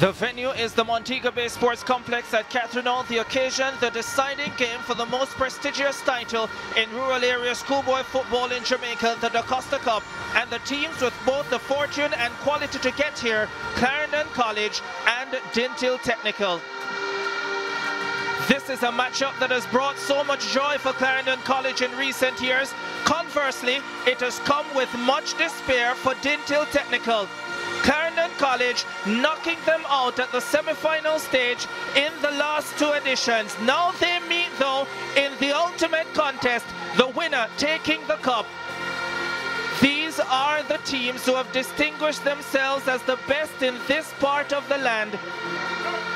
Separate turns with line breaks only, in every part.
The venue is the Montego Bay Sports Complex at Catherine. The occasion, the deciding game for the most prestigious title in rural area schoolboy football in Jamaica, the DaCosta Cup. And the teams with both the fortune and quality to get here, Clarendon College and Dinthill Technical. This is a matchup that has brought so much joy for Clarendon College in recent years. Conversely, it has come with much despair for Dinthill Technical. Clarendon College knocking them out at the semi-final stage in the last two editions. Now they meet though in the ultimate contest, the winner taking the cup. These are the teams who have distinguished themselves as the best in this part of the land.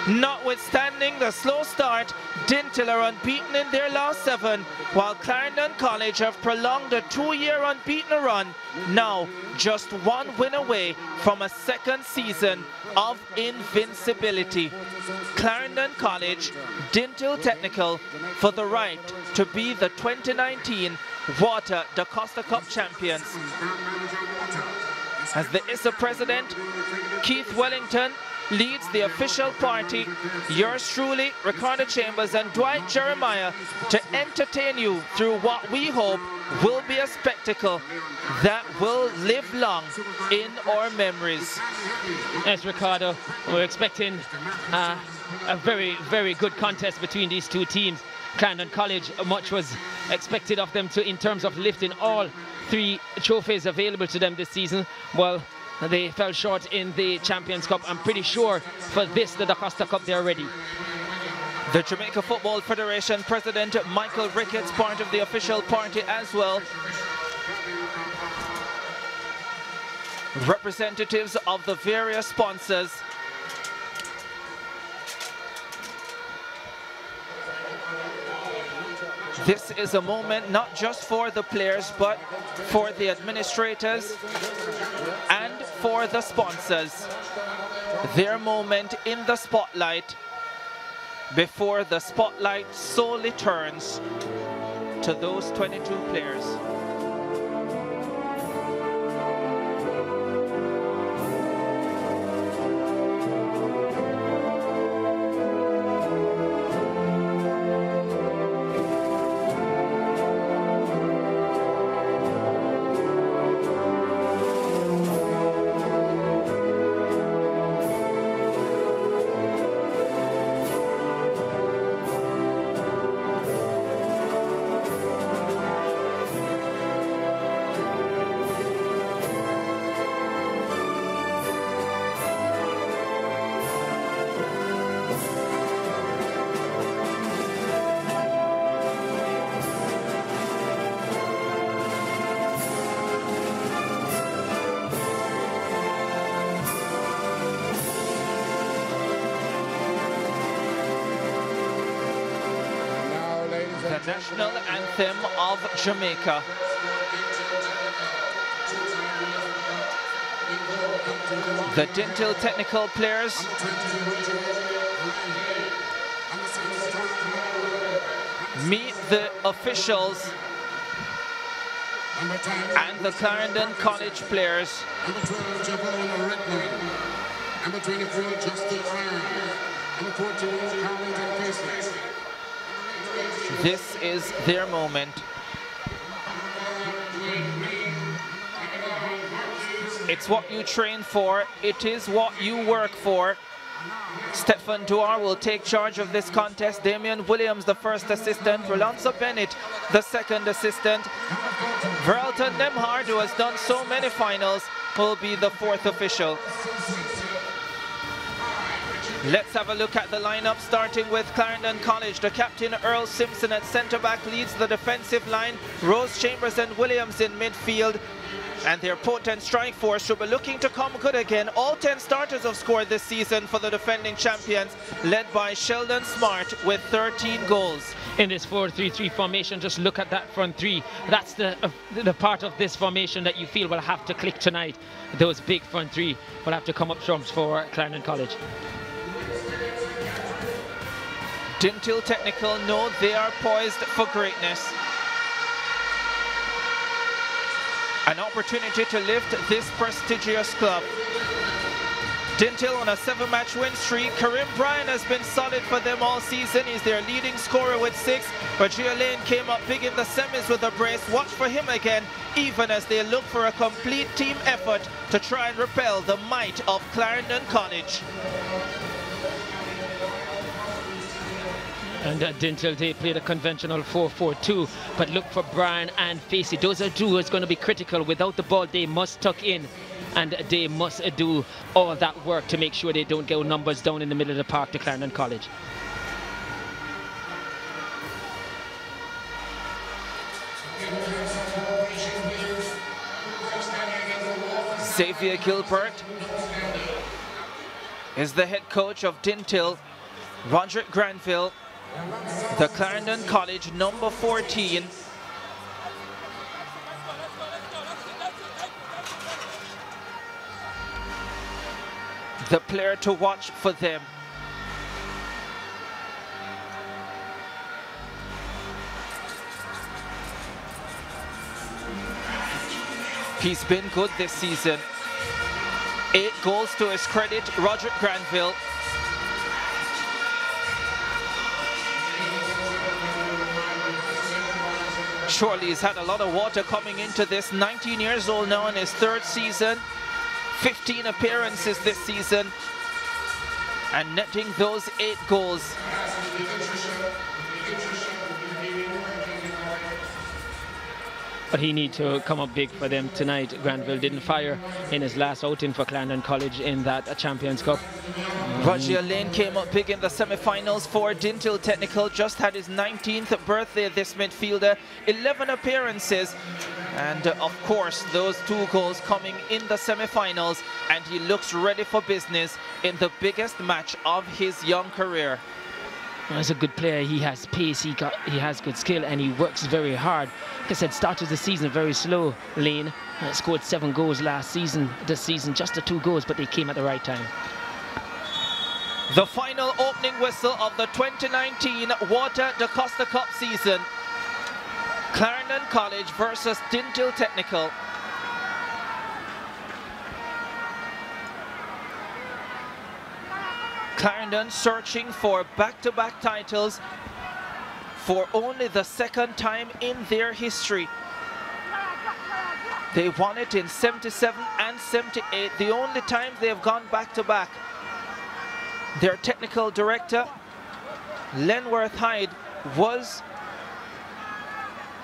Notwithstanding the slow start, Dinthill are unbeaten in their last seven, while Clarendon College have prolonged a two-year unbeaten run, now just one win away from a second season of invincibility. Clarendon College, Dinthill Technical for the right to be the 2019 WATA DaCosta Cup champions. As the ISSA president, Keith Wellington, leads the official party, yours truly, Ricardo Chambers and Dwight Jeremiah, to entertain you through what we hope will be a spectacle that will live long in our memories.
Yes, Ricardo, we're expecting uh, a very, very good contest between these two teams. Clarendon College, much was expected of them to in terms of lifting all three trophies available to them this season. Well, they fell short in the Champions Cup. I'm pretty sure for this, the DaCosta Cup, they're ready.
The Jamaica Football Federation President Michael Ricketts, part of the official party as well. Representatives of the various sponsors. This is a moment not just for the players, but for the administrators and for the sponsors. Their moment in the spotlight before the spotlight solely turns to those 22 players. National anthem of Jamaica. The Dinthill technical players meet the officials and the Clarendon College players. Number 24, Justin Iron. Number 14, Carlington Facey. This is their moment. It's what you train for. It is what you work for. Stefan Duar will take charge of this contest. Damian Williams, the first assistant. Rolonzo Bennett, the second assistant. Veralton Nemhard, who has done so many finals, will be the fourth official. Let's have a look at the lineup, starting with Clarendon College. The captain, Earl Simpson, at centre-back leads the defensive line. Rose Chambers and Williams in midfield. And their potent strike force should be looking to come good again. All 10 starters have scored this season for the defending champions, led by Sheldon Smart with 13 goals.
In this 4-3-3 formation, just look at that front three. That's the, uh, the part of this formation that you feel will have to click tonight. Those big front three will have to come up trumps for Clarendon College.
Dinthill Technical know they are poised for greatness. An opportunity to lift this prestigious club. Dinthill on a seven-match win streak. Karim Bryan has been solid for them all season. He's their leading scorer with six. Virgil Lane came up big in the semis with a brace. Watch for him again, even as they look for a complete team effort to try and repel the might of Clarendon College.
And uh, Dinthill, they played a conventional 4-4-2, but look for Bryan and Facey. Those are two who's going to be critical. Without the ball, they must tuck in and they must do all that work to make sure they don't get numbers down in the middle of the park to Clarendon College.
Xavier Gilbert is the head coach of Dinthill. Roger Granville the Clarendon College number 14 the player to watch for them He's been good this season. Eight goals to his credit, Roger Granville. Surely he's had a lot of water coming into this. 19 years old now in his third season. 15 appearances this season. And netting those eight goals.
But he need to come up big for them tonight. Granville didn't fire in his last outing for Clarendon College in that Champions Cup.
Roger Lane came up big in the semi-finals for Dinthill Technical, just had his 19th birthday, this midfielder, 11 appearances, and uh, of course those two goals coming in the semi-finals, and he looks ready for business in the biggest match of his young career.
He's a good player. He has pace. He got. He has good skill, and he works very hard. Like I said, started the season very slow. Lane uh, scored seven goals last season. This season, just the two goals, but they came at the right time.
The final opening whistle of the 2019 WATA Da Costa Cup season. Clarendon College versus Dinthill Technical. Clarendon searching for back-to-back -back titles for only the second time in their history. They won it in 77 and 78, the only time they've gone back-to-back. -back. Their technical director, Lenworth Hyde, was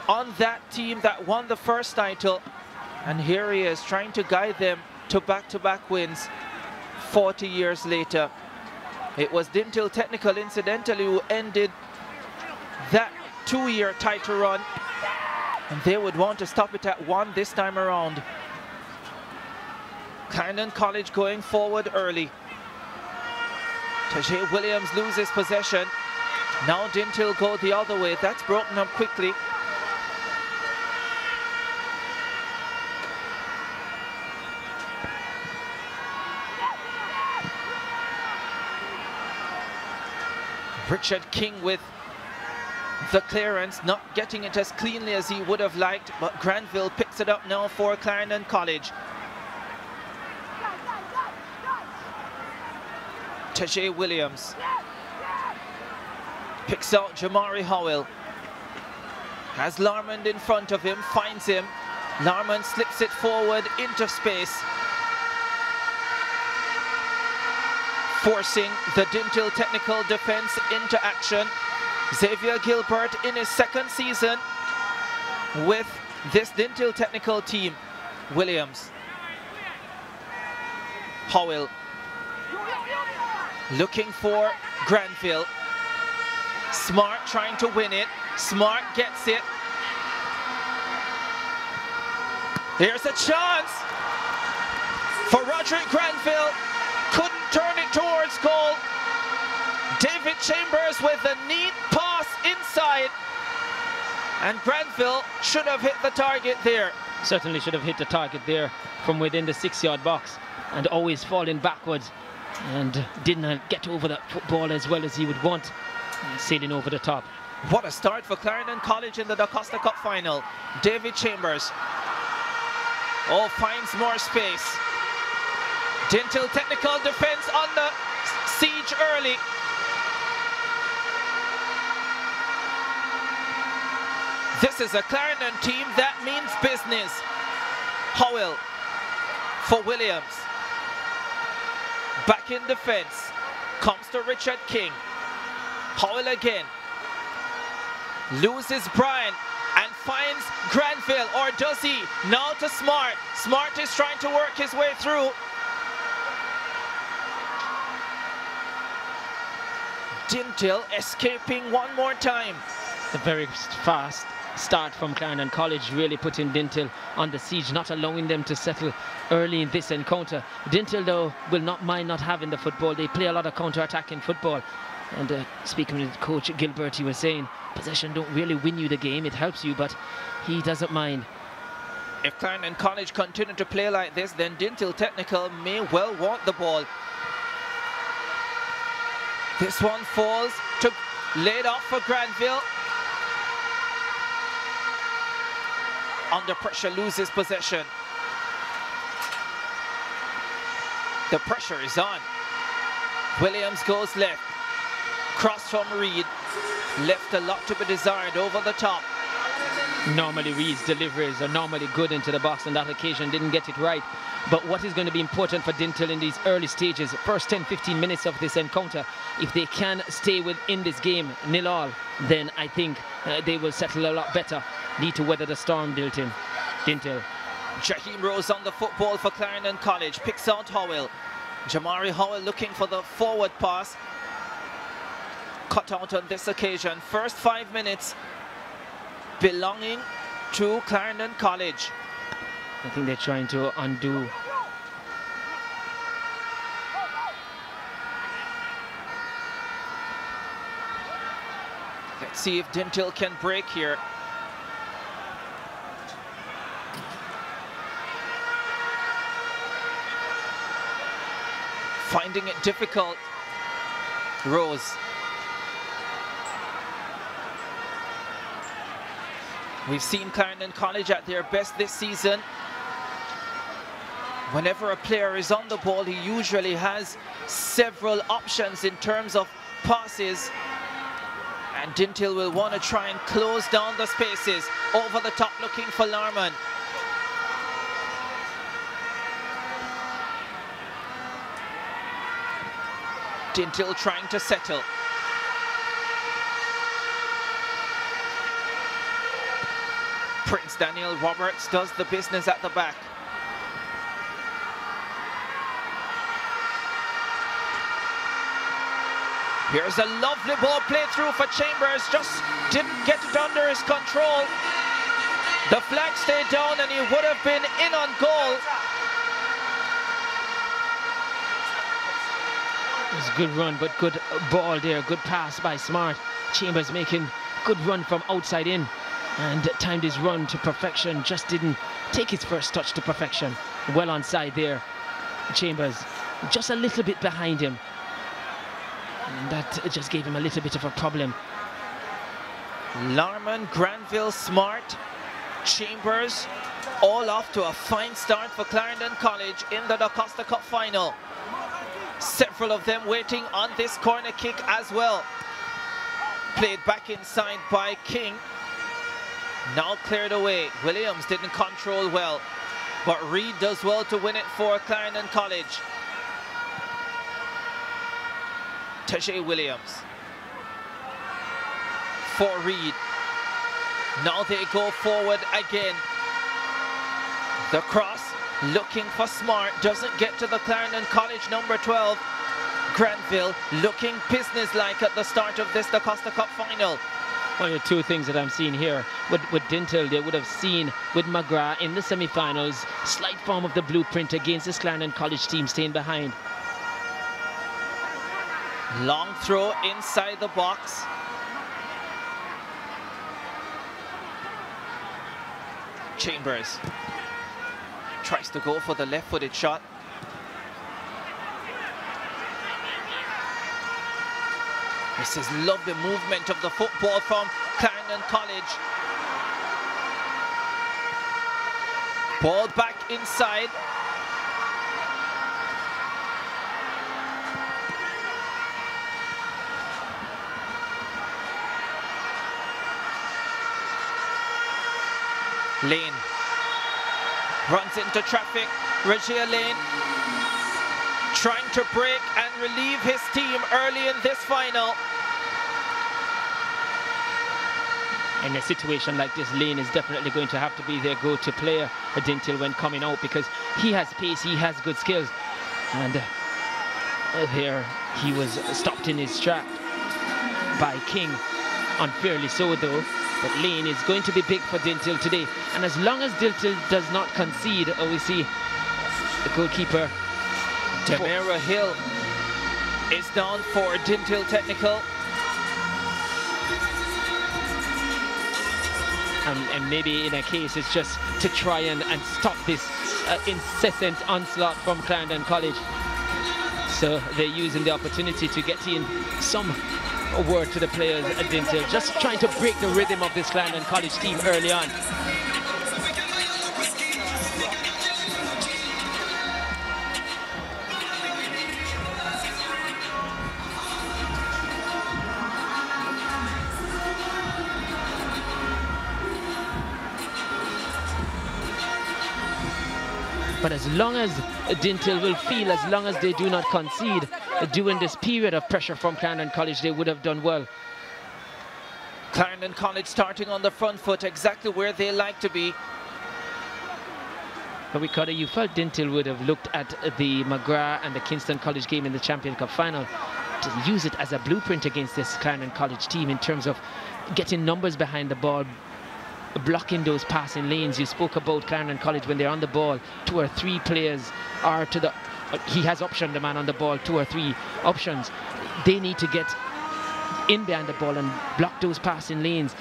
on that team that won the first title. And here he is trying to guide them to back-to-back -back wins 40 years later. It was Dinthill Technical, incidentally, who ended that two-year title run. And they would want to stop it at one this time around. Clarendon College going forward early. Tajay Williams loses possession. Now Dinthill go the other way. That's broken up quickly. Richard King with the clearance, not getting it as cleanly as he would have liked, but Granville picks it up now for Clarendon College. Tajay Williams picks out Jamari Howell. Has Larmond in front of him, finds him. Larmond slips it forward into space. Forcing the Dinthill technical defense into action. Xavier Gilbert in his second season with this Dinthill technical team. Williams. Howell. Looking for Granville. Smart trying to win it. Smart gets it. Here's a chance for Roderick Granville. Couldn't turn it towards goal. David Chambers with a neat pass inside. And Granville should have hit the target there.
Certainly should have hit the target there from within the six-yard box and always falling backwards and didn't uh, get over that football as well as he would want, uh, sailing over the top.
What a start for Clarendon College in the Da Costa Cup final. David Chambers. Oh, finds more space. Dinthill technical defense on the siege early. This is a Clarendon team that means business. Howell for Williams. Back in defense. Comes to Richard King. Howell again. Loses Bryan and finds Granville, or does he? Now to Smart. Smart is trying to work his way through. Dinthill escaping one more time.
The very fast start from Clarendon College, really putting Dinthill on the siege, not allowing them to settle early in this encounter. Dinthill, though, will not mind not having the football. They play a lot of counter-attacking football. And uh, speaking with Coach Gilbert, he was saying, possession don't really win you the game. It helps you, but he doesn't mind.
If Clarendon College continue to play like this, then Dinthill Technical may well want the ball. This one falls to laid off for Granville. Under pressure, loses possession. The pressure is on. Williams goes left. Cross from Reed. Left a lot to be desired over the top.
Normally Reed's deliveries are normally good into the box on that occasion didn't get it right. But what is going to be important for Dinthill in these early stages, first 10-15 minutes of this encounter, if they can stay within this game nil all, then I think uh, they will settle a lot better. Need to weather the storm, Dilton. Dinthill.
Jaheim Rose on the football for Clarendon College. Picks out Howell. Jamari Howell looking for the forward pass. Cut out on this occasion. First five minutes belonging to Clarendon College.
I think they're trying to undo
Let's see if Dinthill can break here. Finding it difficult. Rose. We've seen Clarendon College at their best this season. Whenever a player is on the ball, he usually has several options in terms of passes. And Dinthill will want to try and close down the spaces. Over the top looking for Larman. Dinthill trying to settle. Prince Daniel Roberts does the business at the back. Here's a lovely ball play through for Chambers, just didn't get it under his control. The flag stayed down and he would have been in on goal.
It was a good run, but good ball there. Good pass by Smart. Chambers making good run from outside in and timed his run to perfection. Just didn't take his first touch to perfection. Well onside there. Chambers just a little bit behind him. And that just gave him a little bit of a problem.
Larman, Granville, Smart, Chambers, all off to a fine start for Clarendon College in the DaCosta Cup final. Several of them waiting on this corner kick as well. Played back inside by King. Now cleared away. Williams didn't control well, but Reed does well to win it for Clarendon College. Tajay Williams for Reed. Now they go forward again. The cross looking for Smart, doesn't get to the Clarendon College number 12. Granville looking businesslike at the start of this DaCosta Cup final.
One of the two things that I'm seeing here with, with Dinthill, they would have seen with McGrath in the semi-finals, slight form of the blueprint against this Clarendon College team staying behind.
Long throw inside the box. Chambers tries to go for the left-footed shot. This Love the movement of the football from Clarendon College. Ball back inside. Lane runs into traffic. Regia Lane trying to break and relieve his team early in this final.
In a situation like this, Lane is definitely going to have to be their go-to player, Dinthill, when coming out because he has pace, he has good skills. And uh, there he was stopped in his track by King, unfairly so though. But Lane is going to be big for Dinthill today. And as long as Dinthill does not concede, uh, we see the goalkeeper.
Demira Hill is down for Dinthill Technical.
Um, and maybe in a case it's just to try and, and stop this uh, incessant onslaught from Clarendon College. So they're using the opportunity to get in some word to the players at Dinthill, just trying to break the rhythm of this Clarendon College team early on. But as long as Dinthill will feel, as long as they do not concede during this period of pressure from Clarendon College, they would have done well.
Clarendon College starting on the front foot, exactly where they like to be.
But Ricardo, you felt Dinthill would have looked at the McGrath and the Kingston College game in the Champion Cup final to use it as a blueprint against this Clarendon College team in terms of getting numbers behind the ball, blocking those passing lanes. You spoke about Clarendon College when they're on the ball, two or three players are to the. He has option the man on the ball, two or three options. They need to get in behind the ball and block those passing lanes.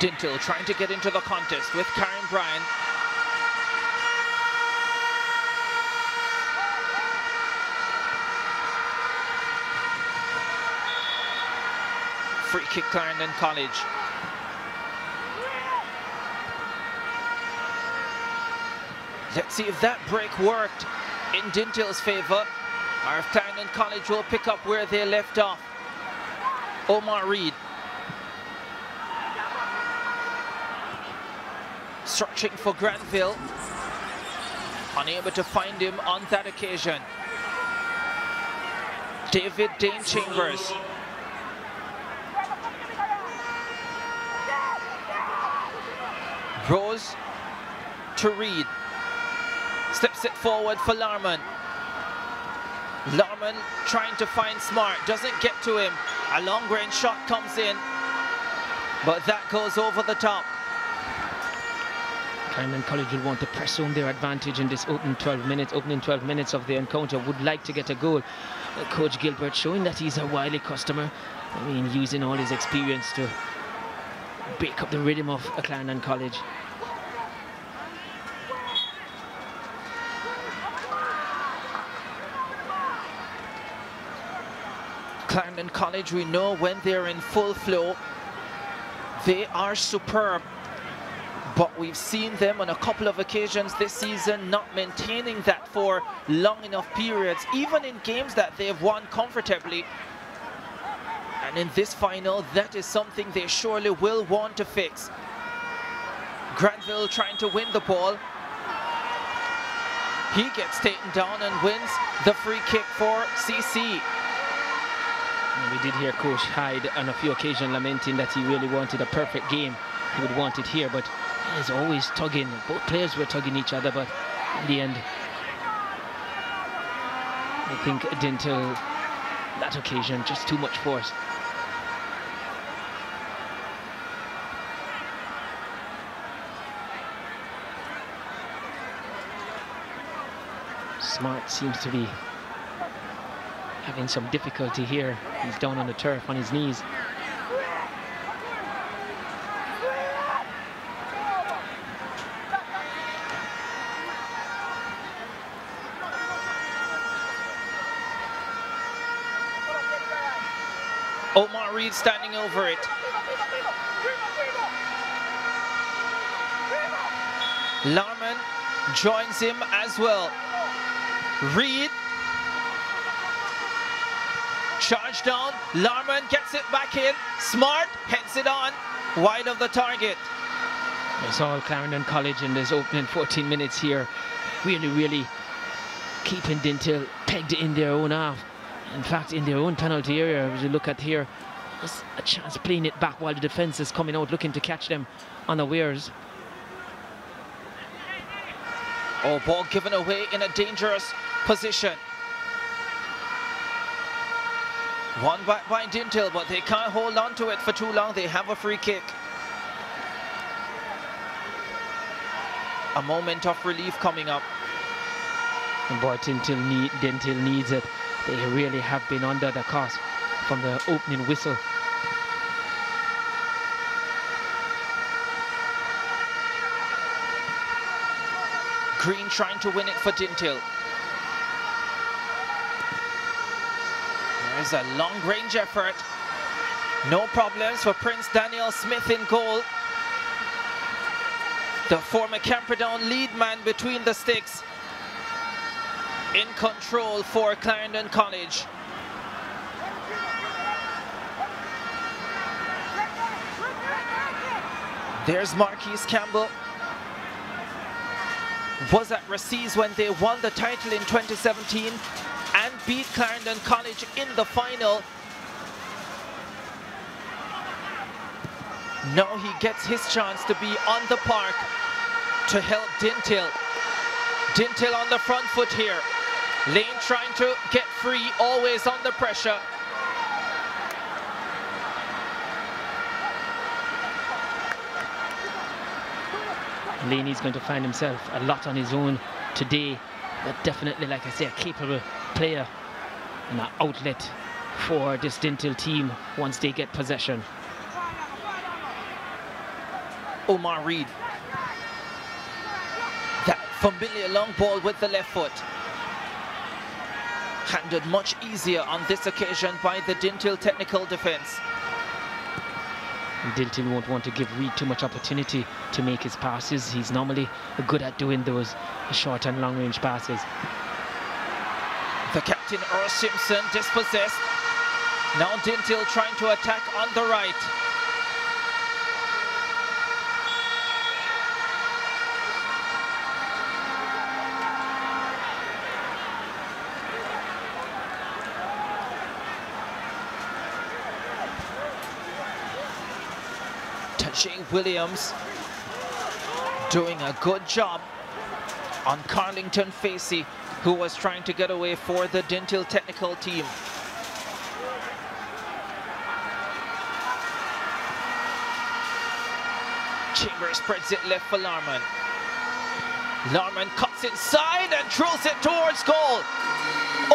Dinthill trying to get into the contest with Karen Bryan. Kick Clarendon College. Let's see if that break worked in Dinthill's favour or if Clarendon College will pick up where they left off. Omar Reed. Searching for Granville. Unable to find him on that occasion. David Dane Chambers. Rose to Reed. Steps it forward for Larman. Larman trying to find Smart. Doesn't get to him. A long range shot comes in. But that goes over the top.
Clarendon College will want to press home their advantage in this opening 12 minutes, opening 12 minutes of the encounter. Would like to get a goal. Uh, Coach Gilbert showing that he's a wily customer. I mean, using all his experience to break up the rhythm of Clarendon College.
Clarendon College, we know when they're in full flow, they are superb. But we've seen them on a couple of occasions this season not maintaining that for long enough periods, even in games that they've won comfortably. And in this final, that is something they surely will want to fix. Granville trying to win the ball. He gets taken down and wins the free kick for CC.
And we did hear Coach Hyde on a few occasions lamenting that he really wanted a perfect game. He would want it here, but he's always tugging. Both players were tugging each other, but in the end, I think Dinthill that occasion just too much force. Smart seems to be having some difficulty here. He's down on the turf on his knees.
Omar Reed standing over it. Larman joins him as well. Reed. Charge down. Larman gets it back in. Smart heads it on. Wide of the target.
It's all Clarendon College in this opening 14 minutes here. Really, really keeping Dinthill pegged in their own half. In fact, in their own penalty area, as you look at here, there's a chance playing it back while the defence is coming out looking to catch them unawares.
Oh, ball given away in a dangerous position. One back by Dinthill, but they can't hold on to it for too long. They have a free kick. A moment of relief coming up.
Boy, Dinthill, need, needs it. They really have been under the cost from the opening whistle.
Green trying to win it for Dinthill. There's a long range effort. No problems for Prince Daniel Smith in goal. The former Camperdown lead man between the sticks. In control for Clarendon College. There's Marquise Campbell. Was at Rassis when they won the title in 2017 and beat Clarendon College in the final. Now he gets his chance to be on the park to help Dinthill. Dinthill on the front foot here. Lane trying to get free, always under pressure.
Laney's going to find himself a lot on his own today, but definitely, like I say, a capable player an outlet for this Dinthill team once they get possession.
Omar Reed. That familiar long ball with the left foot. Handled much easier on this occasion by the Dinthill technical defence.
Dinthill won't want to give Reed too much opportunity to make his passes. He's normally good at doing those short and long range passes.
The captain Earl Simpson dispossessed. Now Dinthill trying to attack on the right. Tajay Williams doing a good job on Carlington Facey who was trying to get away for the Dinthill technical team. Chambers spreads it left for Larman. Larman cuts inside and drills it towards goal.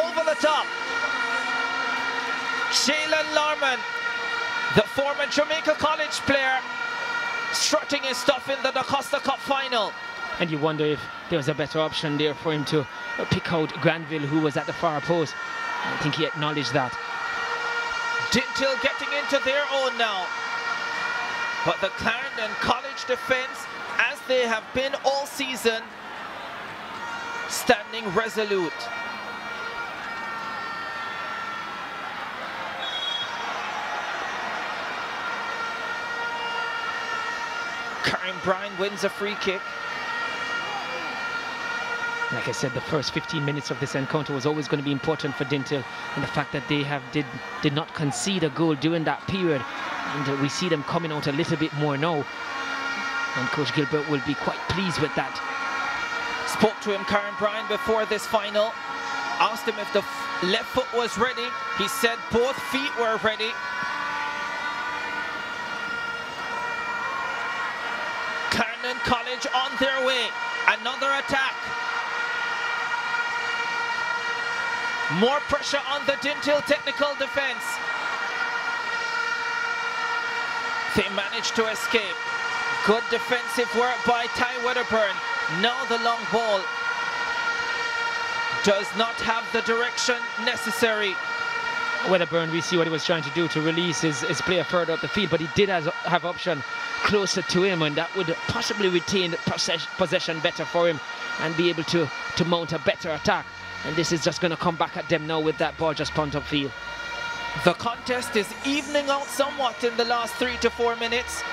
Over the top. Shaylan Larman, the former Jamaica College player, strutting his stuff in the DaCosta Cup final
and you wonder if there was a better option there for him to pick out Granville, who was at the far post. I think he acknowledged that.
Dinthill getting into their own now. But the Clarendon College defence, as they have been all season, standing resolute. Karen Bryan wins a free kick.
Like I said, the first 15 minutes of this encounter was always going to be important for Dinthill, and the fact that they have did did not concede a goal during that period, and uh, we see them coming out a little bit more now. And Coach Gilbert will be quite pleased with that.
Spoke to him, Karen Bryan, before this final. Asked him if the left foot was ready. He said both feet were ready. Clarendon College on their way. Another attack. More pressure on the Dinthill technical defense. They managed to escape. Good defensive work by Ty Wedderburn. Now the long ball does not have the direction necessary.
Wedderburn, we see what he was trying to do to release his, his player further up the field, but he did has, have option closer to him, and that would possibly retain possession better for him and be able to, to mount a better attack. And this is just going to come back at them now with that ball just pumped upfield.
The contest is evening out somewhat in the last three to four minutes.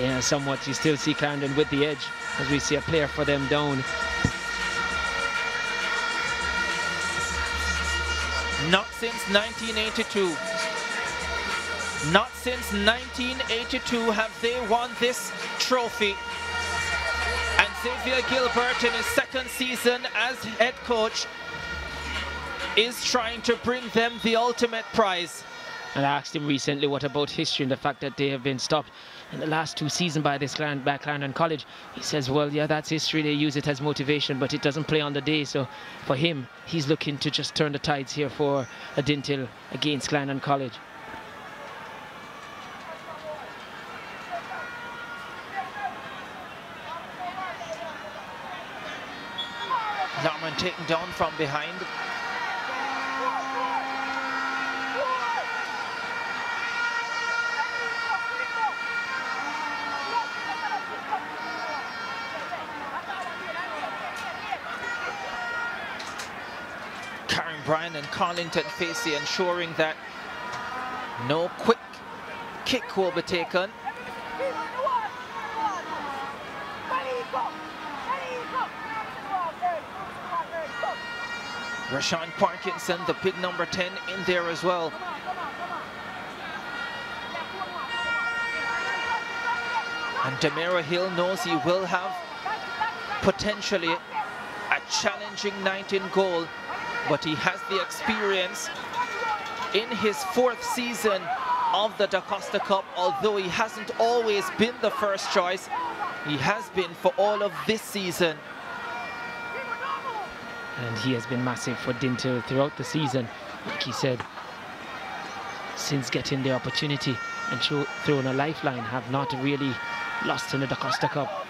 Yeah, somewhat. You still see Clarendon with the edge as we see a player for them down.
Not since 1982. Not since 1982 have they won this trophy. Xavier Gilbert in his second season as head coach is trying to bring them the ultimate prize.
And I asked him recently what about history and the fact that they have been stopped in the last two seasons by this Clarendon, by Clarendon College. He says, well, yeah, that's history. They use it as motivation, but it doesn't play on the day. So for him, he's looking to just turn the tides here for a Dinthill against Clarendon College.
Norman taken down from behind. Karen Bryan and Carlington Facey ensuring that no quick kick will be taken. Rashawn Parkinson, the big number 10 in there as well. And Demiro Hill knows he will have potentially a challenging night in goal, but he has the experience in his fourth season of the DaCosta Cup, although he hasn't always been the first choice, he has been for all of this season
and he has been massive for Dinthill throughout the season. Like he said, since getting the opportunity and throwing a lifeline, have not really lost in the Costa Cup.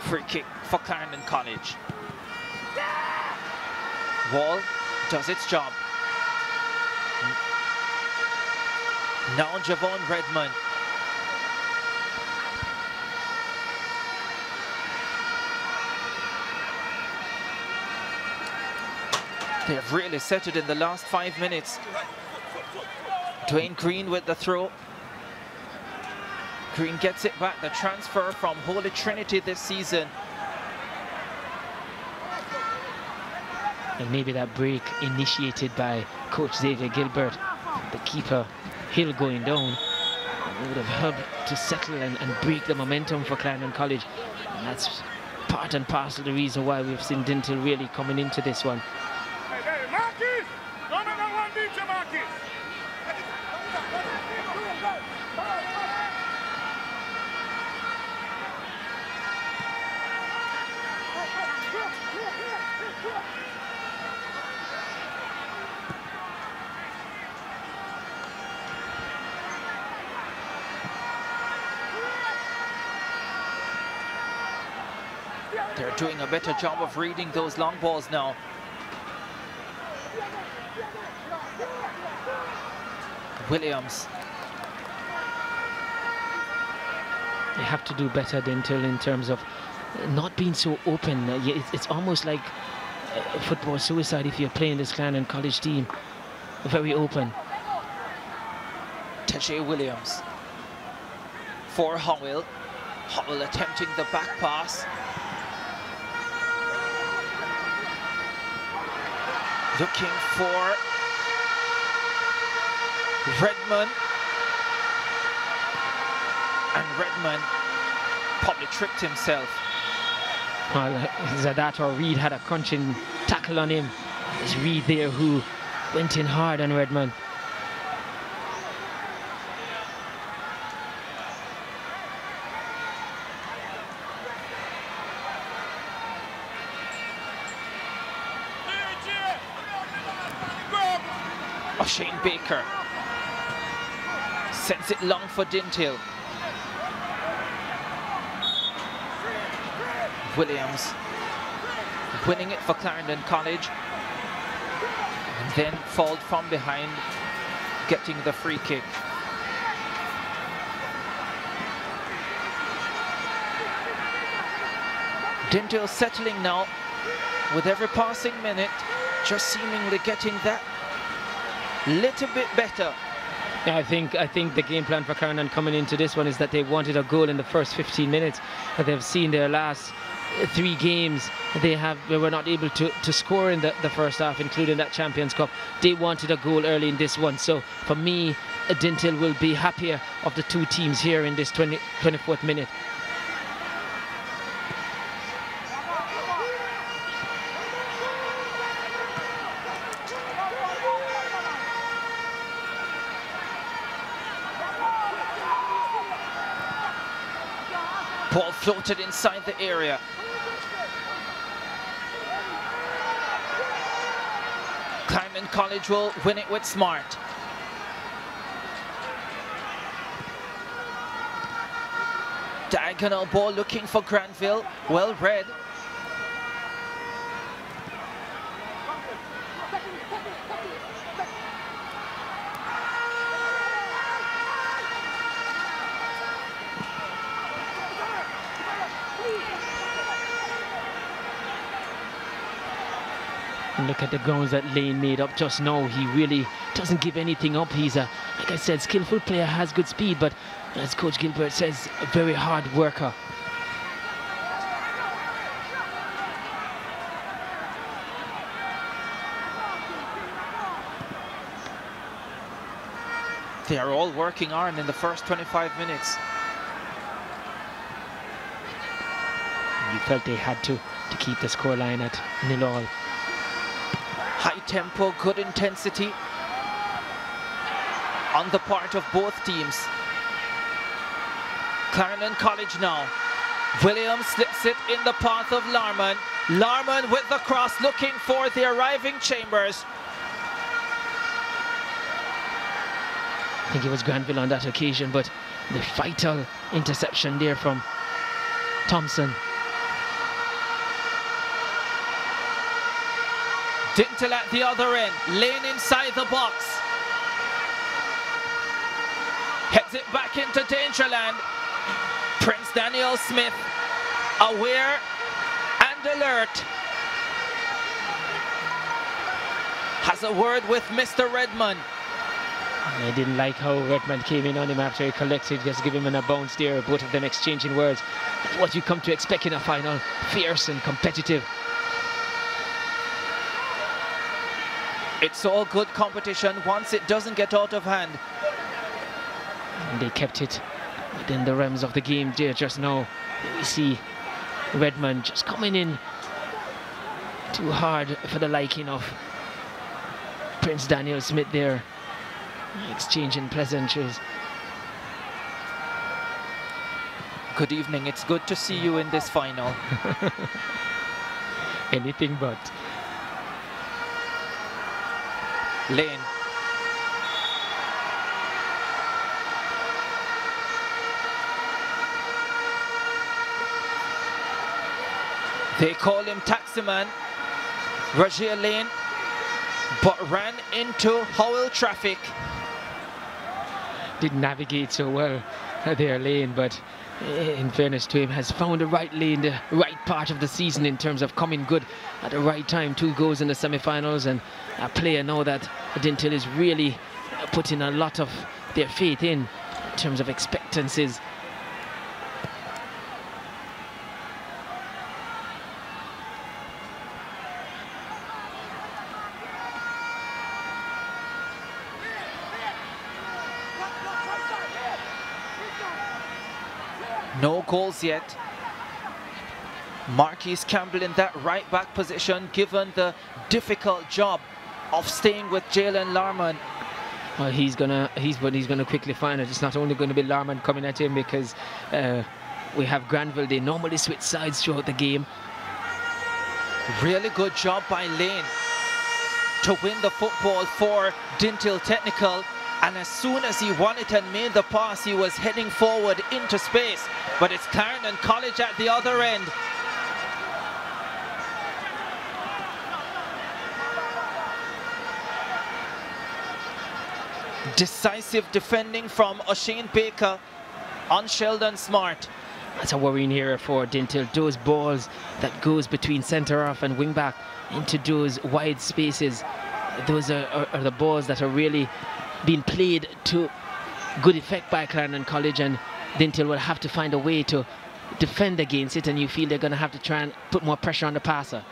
Free kick for Clarendon College. Wall does its job. Now Javon Redmond. They have really set it in the last five minutes. Dwayne Green with the throw. Green gets it back, the transfer from Holy Trinity this season.
And maybe that break initiated by Coach Xavier Gilbert, the keeper Hill going down. It would have helped to settle and, and break the momentum for Clarendon College. And that's part and parcel of the reason why we've seen Dinthill really coming into this one.
doing a better job of reading those long balls now. Williams.
They have to do better Dinthill in terms of not being so open. It's almost like uh, football suicide if you're playing this Clarendon college team. Very open.
Tajay Williams for Howell. Howell attempting the back pass. Looking for Redmond. And Redmond probably tricked himself.
Well, uh, Zadat or Reed had a crunching tackle on him. It's Reed there who went in hard on Redmond.
Shane Sends it long for Dinthill. Williams winning it for Clarendon College. And then fouled from behind, getting the free kick. Dinthill settling now with every passing minute, just seemingly getting that little bit better.
I think I think the game plan for Clarendon coming into this one is that they wanted a goal in the first 15 minutes. They've seen their last three games they have they were not able to, to score in the, the first half including that Champions Cup they wanted a goal early in this one so for me Dinthill will be happier of the two teams here in this 20, 24th minute
Inside the area. Clarendon College will win it with smart. Diagonal ball looking for Granville. Well read.
And look at the grounds that Lane made up just now. He really doesn't give anything up. He's a, like I said, skillful player, has good speed, but as Coach Gilbert says, a very hard worker.
They are all working hard in the first 25 minutes.
You felt they had to to keep the scoreline at nil all.
High tempo, good intensity on the part of both teams. Clarendon College now. Williams slips it in the path of Larman. Larman with the cross looking for the arriving Chambers.
I think it was Granville on that occasion, but the vital interception there from Thompson.
Dinthill at the other end, Lane inside the box. Heads it back into Dangerland. Prince Daniel Smith aware and alert. Has a word with Mr. Redmond.
I didn't like how Redmond came in on him after he collected, just give him a bounce there, both of them exchanging words. What you come to expect in a final, fierce and competitive.
It's all good competition once it doesn't get out of hand.
And they kept it within the realms of the game there just now. We see Redmond just coming in too hard for the liking of Prince Daniel Smith there exchanging pleasantries.
Good evening. It's good to see you in this final.
Anything but.
Lane. They call him Taximan. Roger Lane, but ran into Howell traffic.
Didn't navigate so well their lane, but in fairness to him, has found the right lane, the right part of the season in terms of coming good at the right time. Two goals in the semi-finals, and a player now that Dinthill is really putting a lot of their faith in, in terms of expectancies.
No goals yet. Marquis Campbell in that right back position given the difficult job of staying with Jalen Larman.
Well, he's gonna he's but he's gonna quickly find it. It's not only going to be Larman coming at him because uh, we have Granville. They normally switch sides throughout the game.
Really good job by Lane to win the football for Dinthill Technical. And as soon as he wanted and made the pass, he was heading forward into space. But it's Clarendon College at the other end. Decisive defending from Oshane Baker on Sheldon Smart.
That's a worrying here for Dinthill. Those balls that goes between centre off and wing back into those wide spaces. Those are, are, are the balls that are really being played to good effect by Clarendon College and Dinthill will have to find a way to defend against it and you feel they're going to have to try and put more pressure on the passer.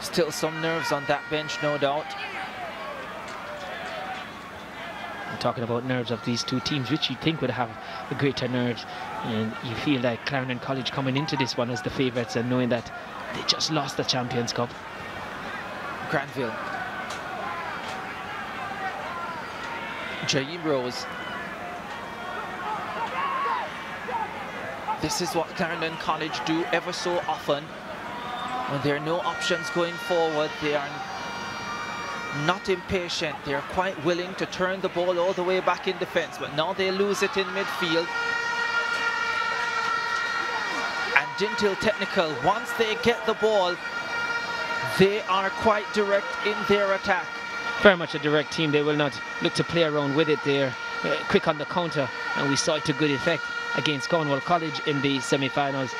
Still some nerves on that bench, no doubt.
I'm talking about nerves of these two teams, which you think would have a greater nerves. And you feel like Clarendon College coming into this one as the favourites and knowing that they just lost the Champions Cup.
Granville. Jaheim Rose. This is what Clarendon College do ever so often. When there are no options going forward, they are not impatient. They're quite willing to turn the ball all the way back in defense, but now they lose it in midfield. And Dinthill Technical, once they get the ball, they are quite direct in their attack.
Very much a direct team. They will not look to play around with it. They're uh, quick on the counter, and we saw it to good effect against Cornwall College in the semi-finals.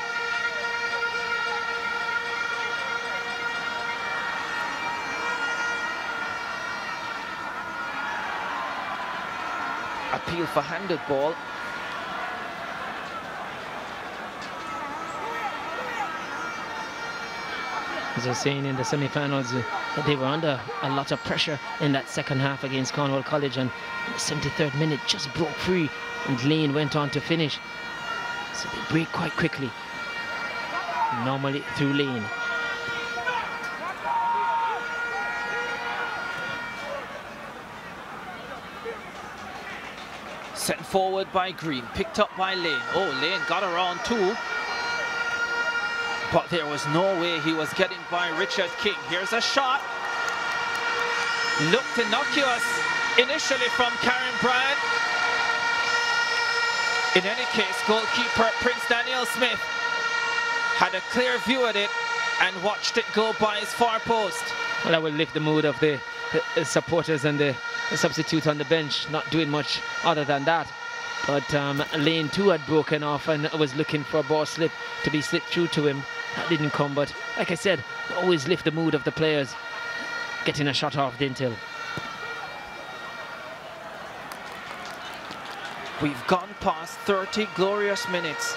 Appeal for handed ball.
As I was saying in the semi-finals, they were under a lot of pressure in that second half against Cornwall College and the 73rd minute just broke free and Lane went on to finish. So they break quite quickly, normally through Lane.
Sent forward by Green, picked up by Lane. Oh, Lane got around too. But there was no way he was getting by Richard King. Here's a shot. Looked innocuous initially from Karen Bryan. In any case, goalkeeper Prince Daniel Smith had a clear view of it and watched it go by his far post.
Well, that will lift the mood of the supporters and the the substitute on the bench, not doing much other than that. But um, lane two had broken off and was looking for a ball slip to be slipped through to him. That didn't come, but like I said, always lift the mood of the players. Getting a shot off Dinthill.
We've gone past 30 glorious minutes.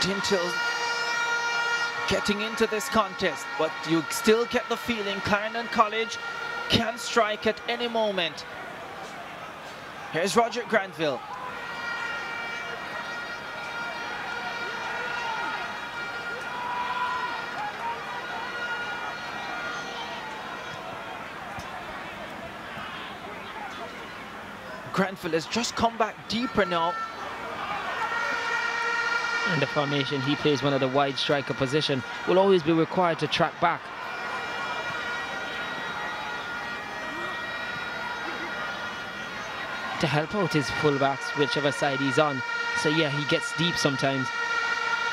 Dinthill getting into this contest, but you still get the feeling Clarendon College can strike at any moment. Here's Roger Granville. Granville has just come back deeper now
in the formation. He plays one of the wide striker position. Will always be required to track back. To help out his fullbacks whichever side he's on. So yeah he gets deep sometimes.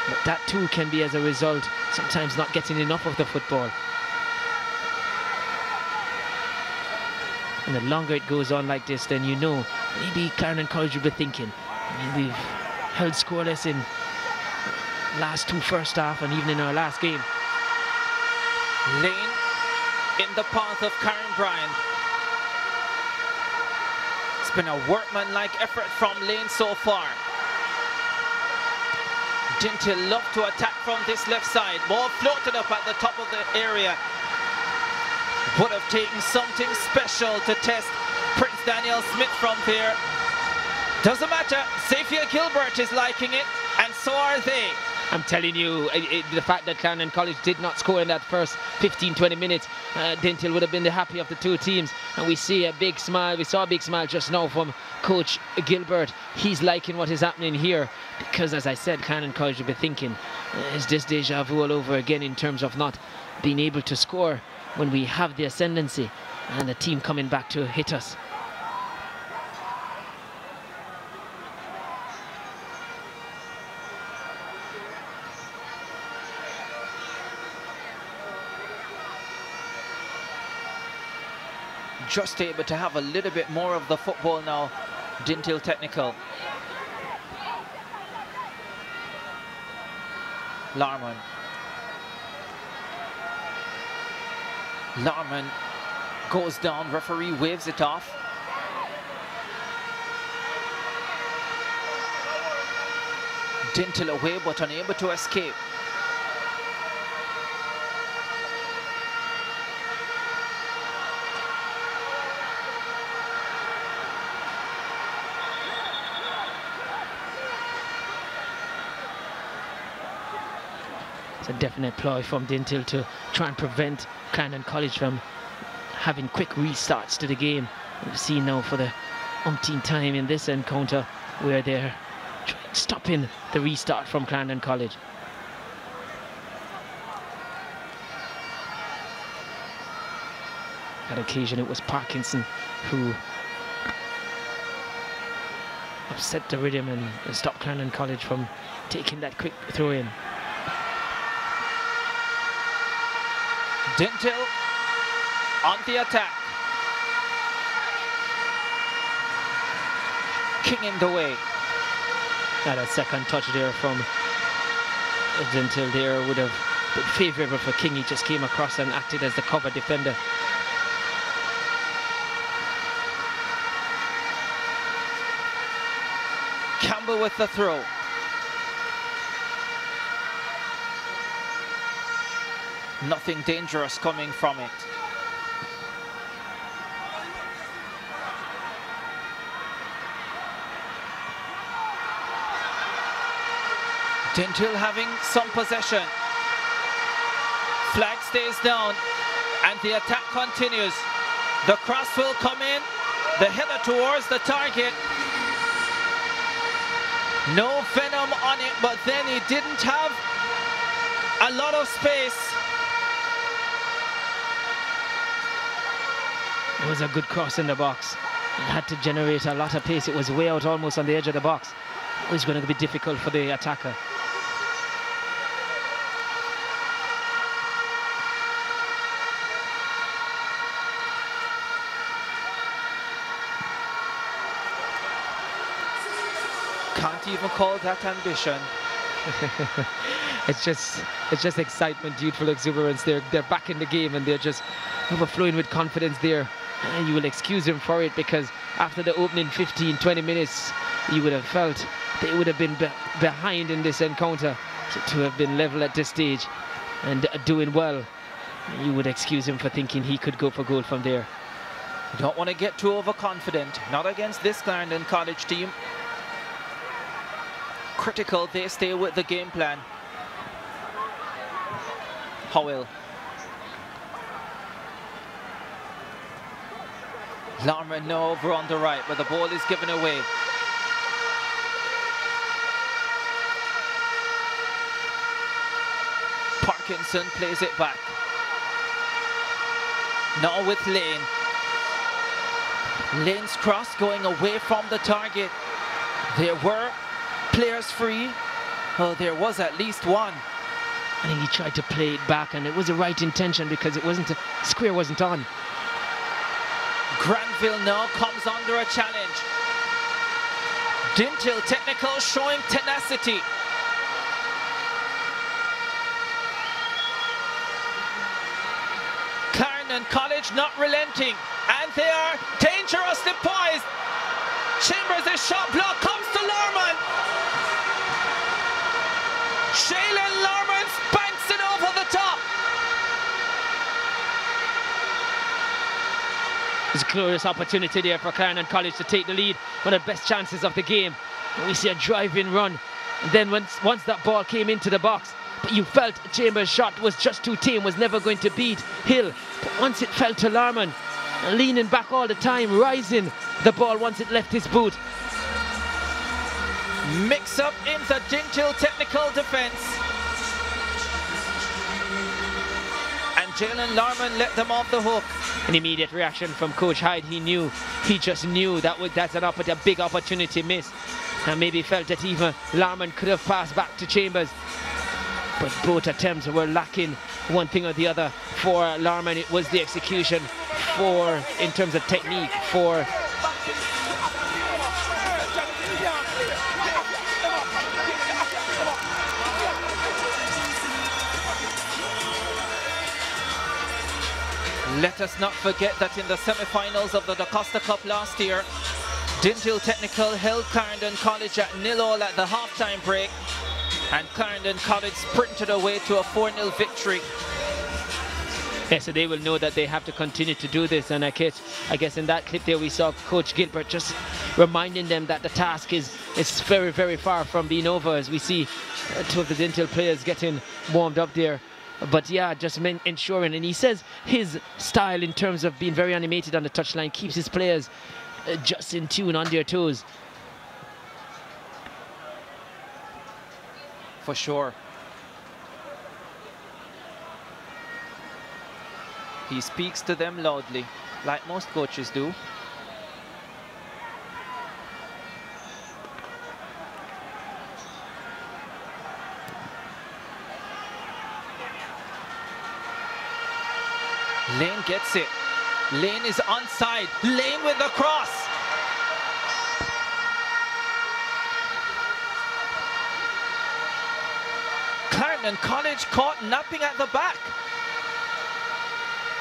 But that too can be as a result sometimes not getting enough of the football. And the longer it goes on like this then you know maybe Clarendon College will be thinking we've held scoreless in last two first half and even in our last game.
Lane in the path of Karen Bryan. It's been a workman-like effort from Lane so far. Dinthill love to attack from this left side. Ball floated up at the top of the area. Would have taken something special to test Prince Daniel Smith from there. Doesn't matter. Xavier Gilbert is liking it, and so are they.
I'm telling you, it, it, the fact that Clarendon College did not score in that first 15, 20 minutes, uh, would have been the happy of the two teams. And we see a big smile. We saw a big smile just now from Coach Gilbert. He's liking what is happening here because, as I said, Clarendon College would be thinking, uh, is this deja vu all over again in terms of not being able to score when we have the ascendancy and the team coming back to hit us.
Just able to have a little bit more of the football now. Dinthill Technical. Larman. Larman goes down, referee waves it off. Dinthill away but unable to escape.
A definite ploy from Dinthill to try and prevent Clarendon College from having quick restarts to the game. We've seen now for the umpteen time in this encounter where they're stopping the restart from Clarendon College. That occasion it was Parkinson who upset the rhythm and stopped Clarendon College from taking that quick throw in.
Dinthill on the attack. King in the way.
Now that second touch there from Dinthill there would have been favourable for King. He just came across and acted as the cover defender.
Campbell with the throw. Nothing dangerous coming from it. Dinthill having some possession. Flag stays down and the attack continues. The cross will come in. The header towards the target. No venom on it, but then he didn't have a lot of space.
Was a good cross in the box. It had to generate a lot of pace. It was way out almost on the edge of the box. It was going to be difficult for the attacker.
Can't even call that ambition.
it's just it's just excitement, youthful exuberance. They're they're back in the game and they're just overflowing with confidence there. And you will excuse him for it because after the opening 15, 20 minutes, you would have felt they would have been be behind in this encounter to, to have been level at this stage and uh, doing well. You would excuse him for thinking he could go for goal from there.
Don't want to get too overconfident. Not against this Clarendon College team. Critical they stay with the game plan. Howell Larman no over on the right, but the ball is given away. Parkinson plays it back. Now with Lane. Lane's cross going away from the target. There were players free. Oh, there was at least one.
I think he tried to play it back and it was the right intention because it wasn't, a, square wasn't on.
Granville now comes under a challenge. Dinthill Technical showing tenacity. Clarendon College not relenting and they are dangerously poised. Chambers' a shot block comes to Larman. Shaylin Larman spanks it over the top.
It's a glorious opportunity there for Clarendon College to take the lead. One of the best chances of the game. And we see a driving run And then once, once that ball came into the box, but you felt Chambers' shot was just too tame, was never going to beat Hill. But once it fell to Larman, leaning back all the time, rising the ball once it left his boot.
Mix up in the Dinthill technical defense. And Jalen Larman let them off the hook.
An immediate reaction from Coach Hyde. He knew, he just knew that was, that's an opp a big opportunity miss. And maybe felt that even Larman could have passed back to Chambers. But both attempts were lacking one thing or the other for Larman. It was the execution for, in terms of technique, for
Let us not forget that in the semi-finals of the DaCosta Cup last year, Dinthill Technical held Clarendon College at nil all at the halftime break, and Clarendon College sprinted away to a 4-0 victory.
Yeah, so they will know that they have to continue to do this. And I guess, I guess in that clip there, we saw Coach Gilbert just reminding them that the task is, is very, very far from being over as we see uh, two of the Dinthill players getting warmed up there. But yeah, just ensuring. And he says his style in terms of being very animated on the touchline keeps his players uh, just in tune on their toes.
For sure. He speaks to them loudly, like most coaches do. Lane gets it. Lane is onside. Lane with the cross. Clarendon College caught napping at the back.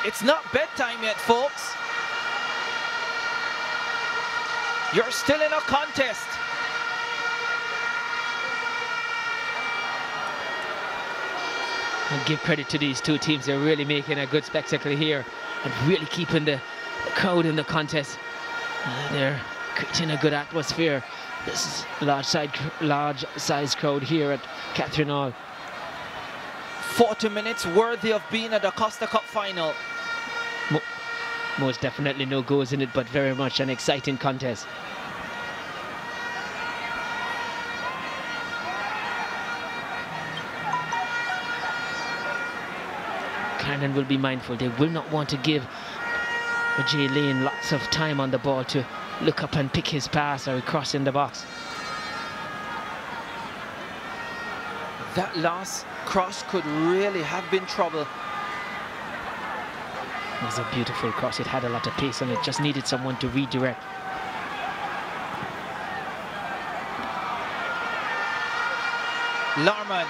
It's not bedtime yet, folks. You're still in a contest.
And give credit to these two teams. They're really making a good spectacle here and really keeping the, crowd in the contest. Uh, they're creating a good atmosphere. This is large side, large size crowd here at Catherine Hall.
40 minutes worthy of being at the Costa Cup final.
Mo most definitely no goals in it, but very much an exciting contest. Clarendon will be mindful. They will not want to give Jay Lane lots of time on the ball to look up and pick his pass or cross in the box.
That last cross could really have been trouble.
It was a beautiful cross. It had a lot of pace on it. Just needed someone to redirect.
Larman.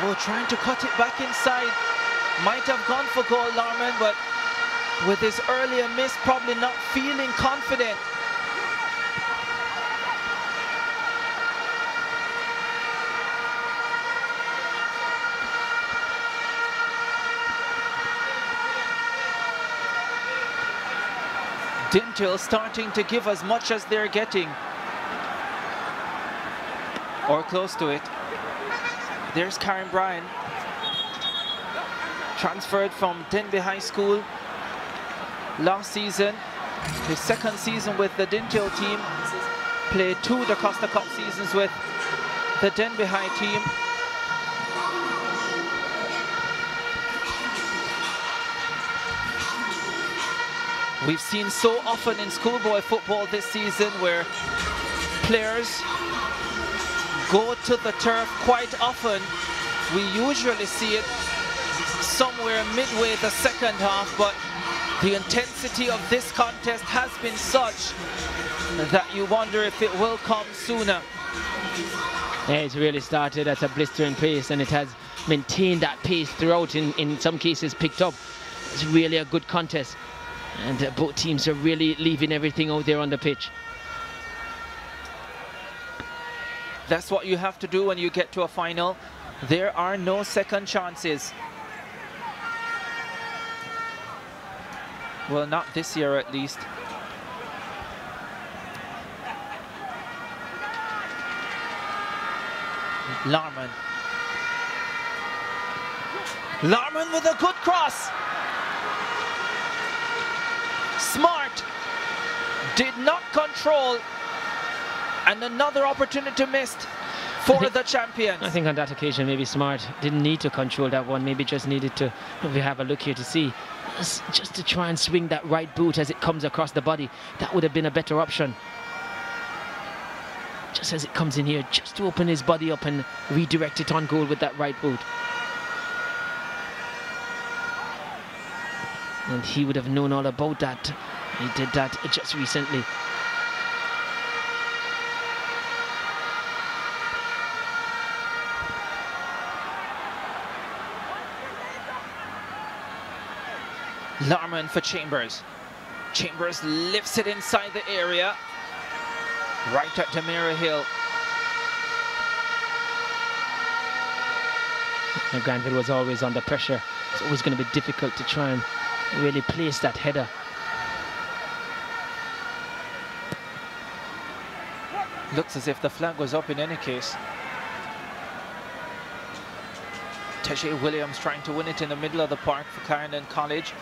Oh, trying to cut it back inside. Might have gone for goal, Larman, but with his earlier miss, probably not feeling confident. Dinthill starting to give as much as they're getting. Or close to it. There's Karen Bryan transferred from Denby High School last season. His second season with the Dinthill team. Played two DaCosta Cup seasons with the Denby High team. We've seen so often in schoolboy football this season where players go to the turf quite often. We usually see it somewhere midway the second half, but the intensity of this contest has been such that you wonder if it will come sooner.
Yeah, it's really started at a blistering pace and it has maintained that pace throughout, in, in some cases picked up. It's really a good contest and uh, both teams are really leaving everything out there on the pitch.
That's what you have to do when you get to a final. There are no second chances. Well, not this year at least. Larman. Larman with a good cross. Smart did not control and another opportunity missed for
think,
the champions.
I think on that occasion maybe Smart didn't need to control that one maybe just needed to we have a look here to see. Just to try and swing that right boot as it comes across the body that would have been a better option. Just as it comes in here just to open his body up and redirect it on goal with that right boot. And he would have known all about that. He did that just recently
Larman for Chambers. Chambers lifts it inside the area. Right at DeMira Hill.
And Granville was always under pressure. It's always going to be difficult to try and really place that header.
Looks as if the flag was up in any case. Teje Williams trying to win it in the middle of the park for Clarendon College.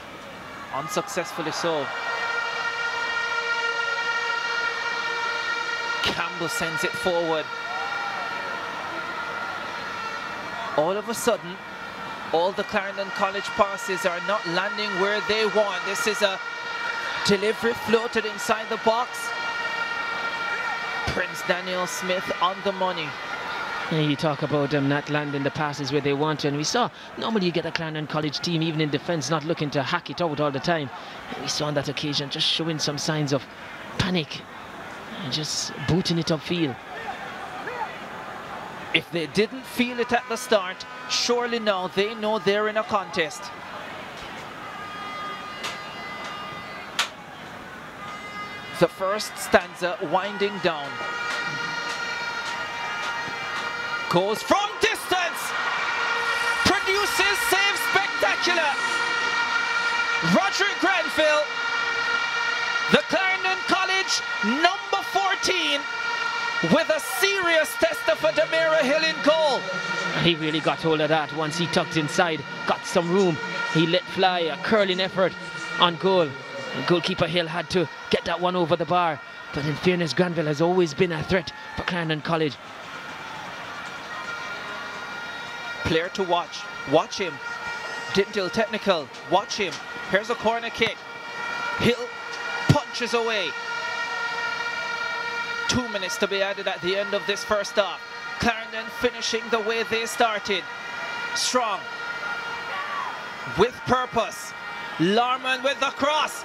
Unsuccessfully so. Campbell sends it forward. All of a sudden, all the Clarendon College passes are not landing where they want. This is a delivery floated inside the box. Prince Daniel Smith on the money.
You talk about them not landing the passes where they want to, and we saw normally you get a Clarendon College team, even in defence, not looking to hack it out all the time. And we saw on that occasion just showing some signs of panic and just booting it upfield.
If they didn't feel it at the start, surely now they know they're in a contest. The first stanza winding down. Goes from distance. Produces save spectacular. Roderick Granville. The Clarendon College number 14 with a serious tester for DeMira Hill in goal.
He really got hold of that once he tucked inside, got some room. He let fly a curling effort on goal. Goalkeeper Hill had to get that one over the bar. But in fairness, Granville has always been a threat for Clarendon College.
Player to watch. Watch him. Dinthill technical. Watch him. Here's a corner kick. Hill punches away. Two minutes to be added at the end of this first half. Clarendon finishing the way they started. Strong. With purpose. Larman with the cross.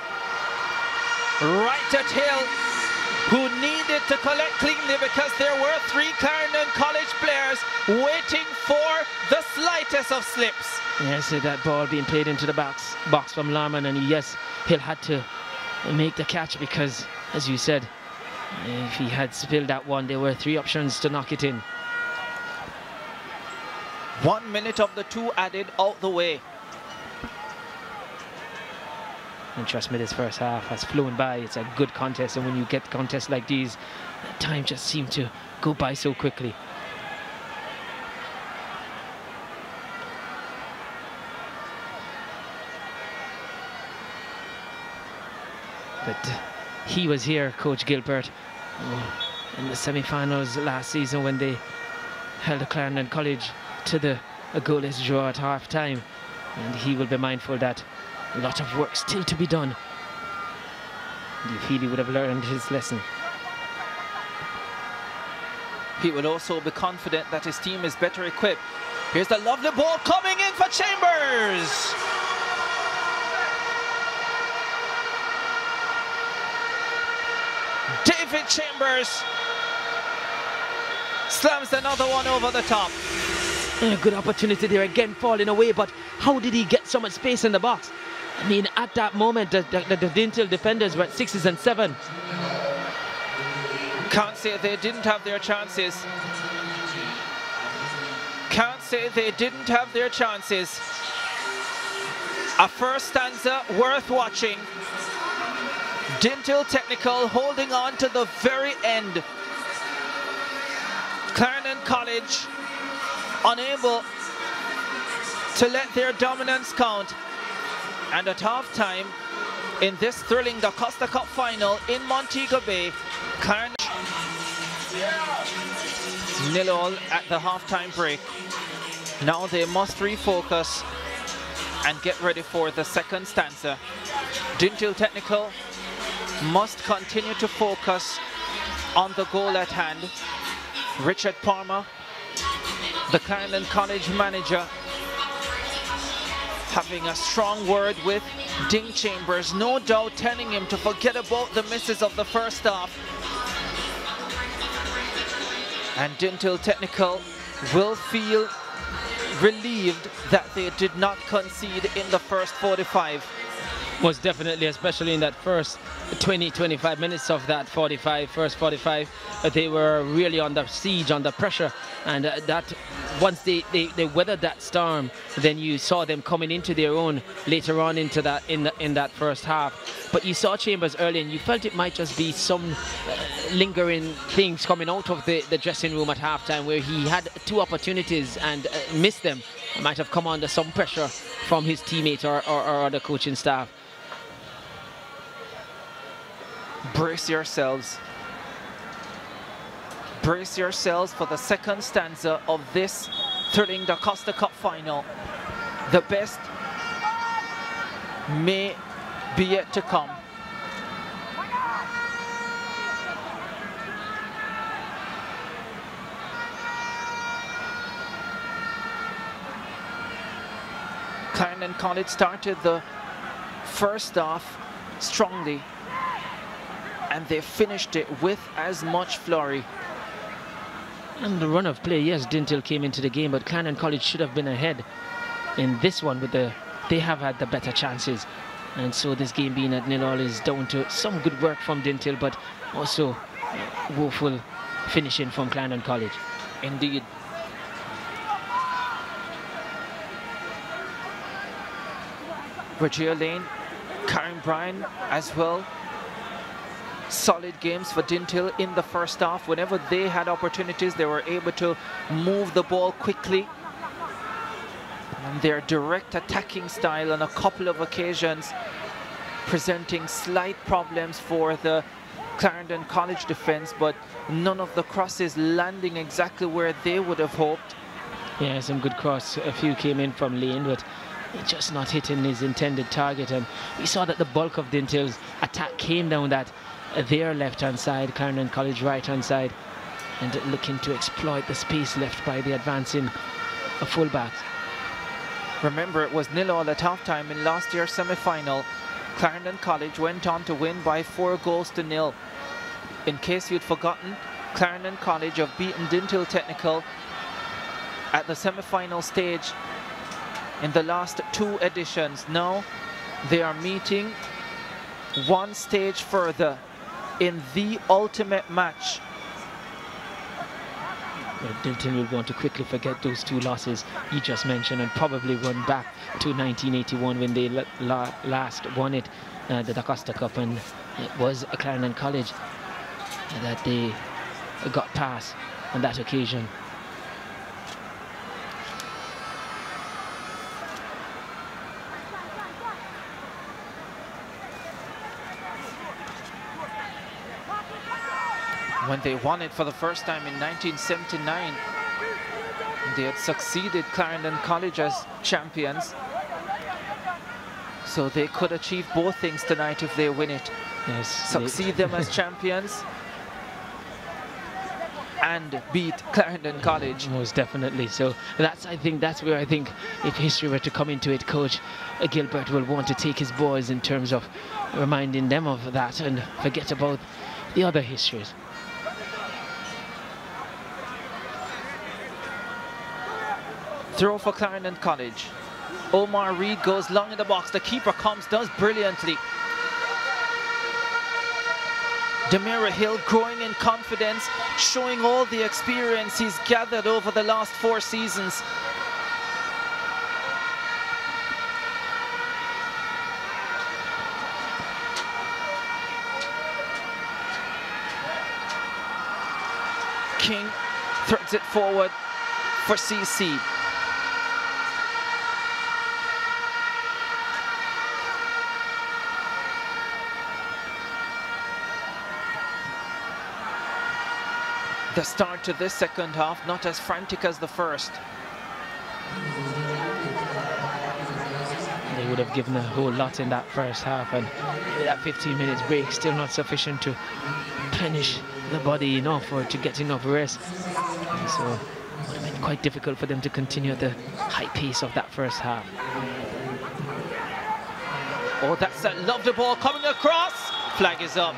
Right at Hill, who needed to collect cleanly because there were three Clarendon College players waiting for the slightest of slips.
Yes, uh, that ball being played into the box, box from Larman, and yes, Hill had to make the catch because, as you said, if he had spilled that one, there were three options to knock it in.
One minute of the two added out the way.
And trust me, this first half has flown by. It's a good contest, and when you get contests like these, time just seems to go by so quickly. But he was here, Coach Gilbert, oh, in the semi-finals last season when they held Clarendon College to the a goalless draw at half time. And he will be mindful that a lot of work still to be done. Do you feel he would have learned his lesson?
He will also be confident that his team is better equipped. Here's the lovely ball coming in for Chambers. David Chambers slams another one over the top.
A good opportunity there again, falling away. But how did he get so much space in the box? I mean, at that moment, the, the, the Dinthill defenders were at sixes and seven.
Can't say they didn't have their chances. Can't say they didn't have their chances. A first stanza worth watching. Dinthill Technical holding on to the very end. Clarendon College unable to let their dominance count. And at halftime, in this thrilling DaCosta Cup final in Montego Bay, Carn nil all at the halftime break. Now they must refocus and get ready for the second stanza. Dinthill Technical must continue to focus on the goal at hand. Richard Palmer, the Clarendon College manager, having a strong word with Ding Chambers, no doubt telling him to forget about the misses of the first half. And Dinthill Technical will feel relieved that they did not concede in the first 45.
Was definitely, especially in that first 20, 25 minutes of that 45, first 45, uh, they were really under siege, under pressure. And uh, that once they, they, they weathered that storm, then you saw them coming into their own later on into that in the, in that first half. But you saw Chambers early, and you felt it might just be some uh, lingering things coming out of the, the dressing room at halftime, where he had two opportunities and uh, missed them. Might have come under some pressure from his teammates or, or, or other coaching staff.
Brace yourselves. Brace yourselves for the second stanza of this thrilling Costa Cup final. The best may be yet to come. Clarendon College started the first half strongly and they finished it with as much flurry.
And the run of play, yes, Dinthill came into the game, but Clarendon College should have been ahead in this one with the they have had the better chances. And so this game being at nil all is down to some good work from Dinthill, but also woeful finishing from Clarendon College.
Indeed. Virgia Lane, Karen Bryan as well solid games for Dinthill in the first half. Whenever they had opportunities, they were able to move the ball quickly. And their direct attacking style on a couple of occasions presenting slight problems for the Clarendon College defense, but none of the crosses landing exactly where they would have hoped.
Yeah, some good cross. A few came in from lane, but just not hitting his intended target. And we saw that the bulk of Dinthill's attack came down that their left-hand side, Clarendon College right-hand side, and looking to exploit the space left by the advancing fullback.
Remember, it was nil all at halftime in last year's semi-final. Clarendon College went on to win by four goals to nil. In case you'd forgotten, Clarendon College have beaten Dinthill Technical at the semi-final stage in the last two editions. Now they are meeting one stage further in the ultimate match.
Well, Dinthill will want to quickly forget those two losses you just mentioned and probably run back to 1981 when they la last won it, uh, the Costa Cup, and it was Clarendon College that they got past on that occasion.
When they won it for the first time in 1979. They had succeeded Clarendon College as champions. So they could achieve both things tonight if they win it.
Yes,
Succeed them as champions and beat Clarendon College.
Most definitely. So that's I think that's where I think if history were to come into it, Coach Gilbert will want to take his boys in terms of reminding them of that and forget about the other histories.
Throw for Clarendon College. Omar Reed goes long in the box. The keeper comes, does brilliantly. Demira Hill growing in confidence, showing all the experience he's gathered over the last four seasons. King threads it forward for CC. The start to this second half, not as frantic as the first.
They would have given a whole lot in that first half and that 15 minutes break still not sufficient to replenish the body enough or to get enough rest. And so it would have been quite difficult for them to continue at the high pace of that first half.
Oh, that's a lovely ball coming across. Flag is up.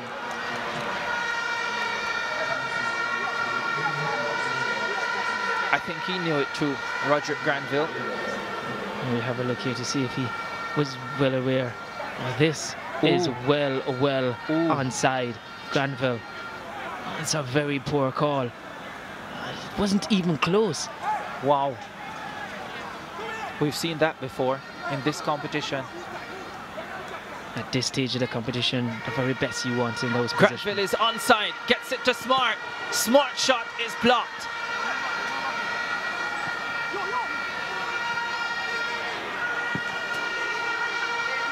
I think he knew it too, Roderick Granville.
We have a look here to see if he was well aware. Well, this Ooh. is well, well Ooh. onside Granville. It's a very poor call. It wasn't even close.
Wow. We've seen that before in this competition.
At this stage of the competition, the very best you want in those
Granville
positions.
is onside, gets it to Smart. Smart shot is blocked.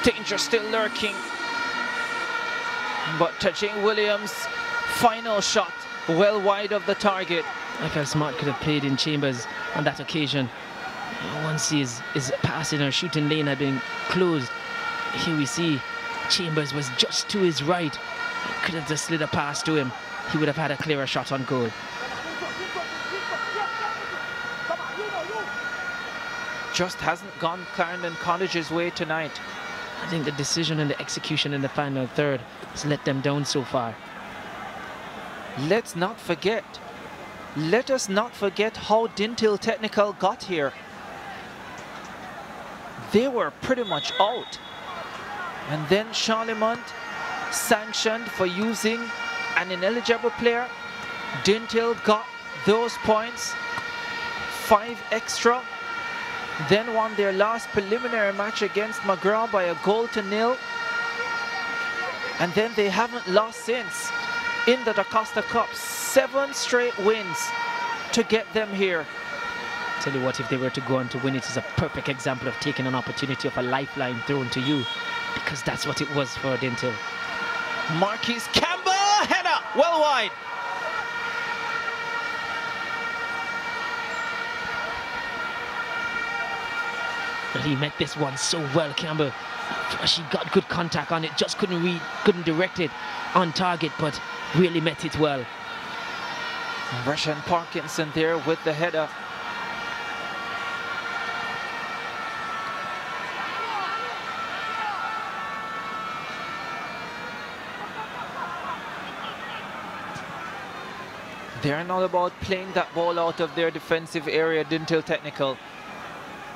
Danger still lurking. But touching Williams, final shot well wide of the target.
I felt Smart could have played in Chambers on that occasion. Once his, his passing or shooting lane had been closed, here we see Chambers was just to his right. Could have just slid a pass to him. He would have had a clearer shot on goal.
Just hasn't gone Clarendon College's way tonight.
I think the decision and the execution in the final third has let them down so far.
Let's not forget, let us not forget how Dinthill Technical got here. They were pretty much out. And then Charlemont sanctioned for using an ineligible player. Dinthill got those points, five extra then won their last preliminary match against McGrath by a goal to nil. And then they haven't lost since in the DaCosta Cup. Seven straight wins to get them here.
Tell you what, if they were to go on to win, it is a perfect example of taking an opportunity of a lifeline thrown to you because that's what it was for Dinthill.
Marquis Campbell, header, well wide.
But he met this one so well, Campbell. She got good contact on it, just couldn't read, couldn't direct it on target, but really met it well.
Russian Parkinson there with the header. They're not about playing that ball out of their defensive area, Dinthill Technical.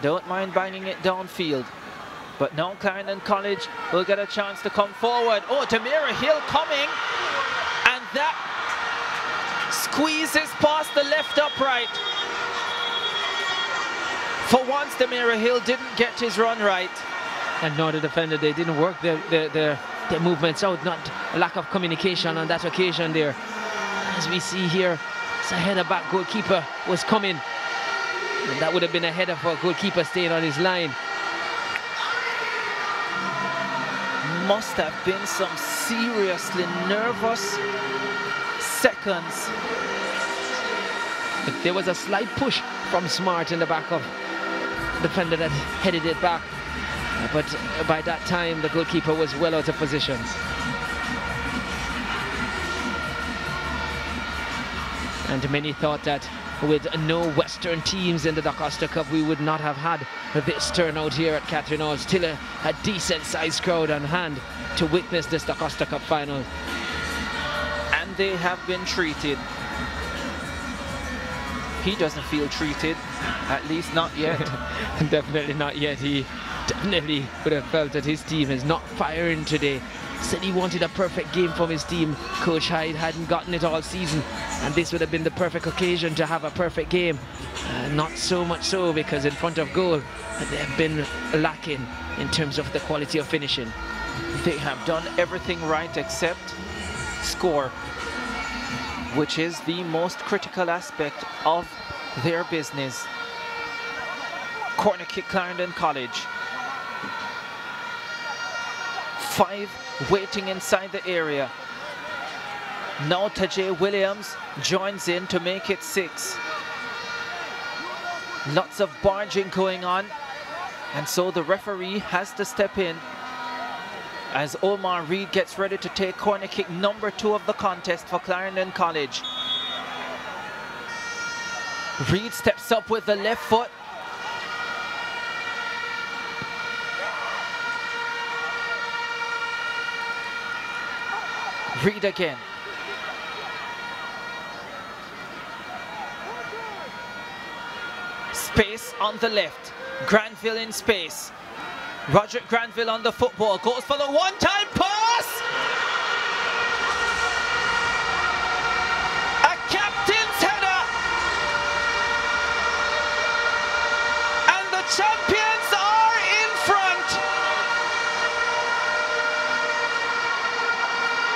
Don't mind banging it downfield. But now Clarendon College will get a chance to come forward. Oh, Demira Hill coming. And that squeezes past the left upright. For once, Demira Hill didn't get his run right.
And nor the defender, they didn't work their, their, their, their movements out. Not a lack of communication on that occasion there. As we see here, it's a header back goalkeeper was coming. And that would have been a header for a goalkeeper staying on his line.
Must have been some seriously nervous seconds.
But there was a slight push from Smart in the back of the defender that headed it back. But by that time, the goalkeeper was well out of position. And many thought that with no Western teams in the DaCosta Cup, we would not have had this turnout here at Catherine Hall. Still a, a decent sized crowd on hand to witness this DaCosta Cup final.
And they have been treated. He doesn't feel treated, at least not yet.
definitely not yet. He definitely would have felt that his team is not firing today said he wanted a perfect game from his team. Coach Hyde hadn't gotten it all season, and this would have been the perfect occasion to have a perfect game. Uh, not so much so because in front of goal, they have been lacking in terms of the quality of finishing.
They have done everything right except score, which is the most critical aspect of their business. Corner kick Clarendon College. Five waiting inside the area. Now Tajay Williams joins in to make it six. Lots of barging going on. And so the referee has to step in as Omar Reed gets ready to take corner kick number two of the contest for Clarendon College. Reed steps up with the left foot. Reed again. Space on the left. Granville in space. Roger Granville on the football. Goes for the one-time pass. A captain's header. And the champions are in front.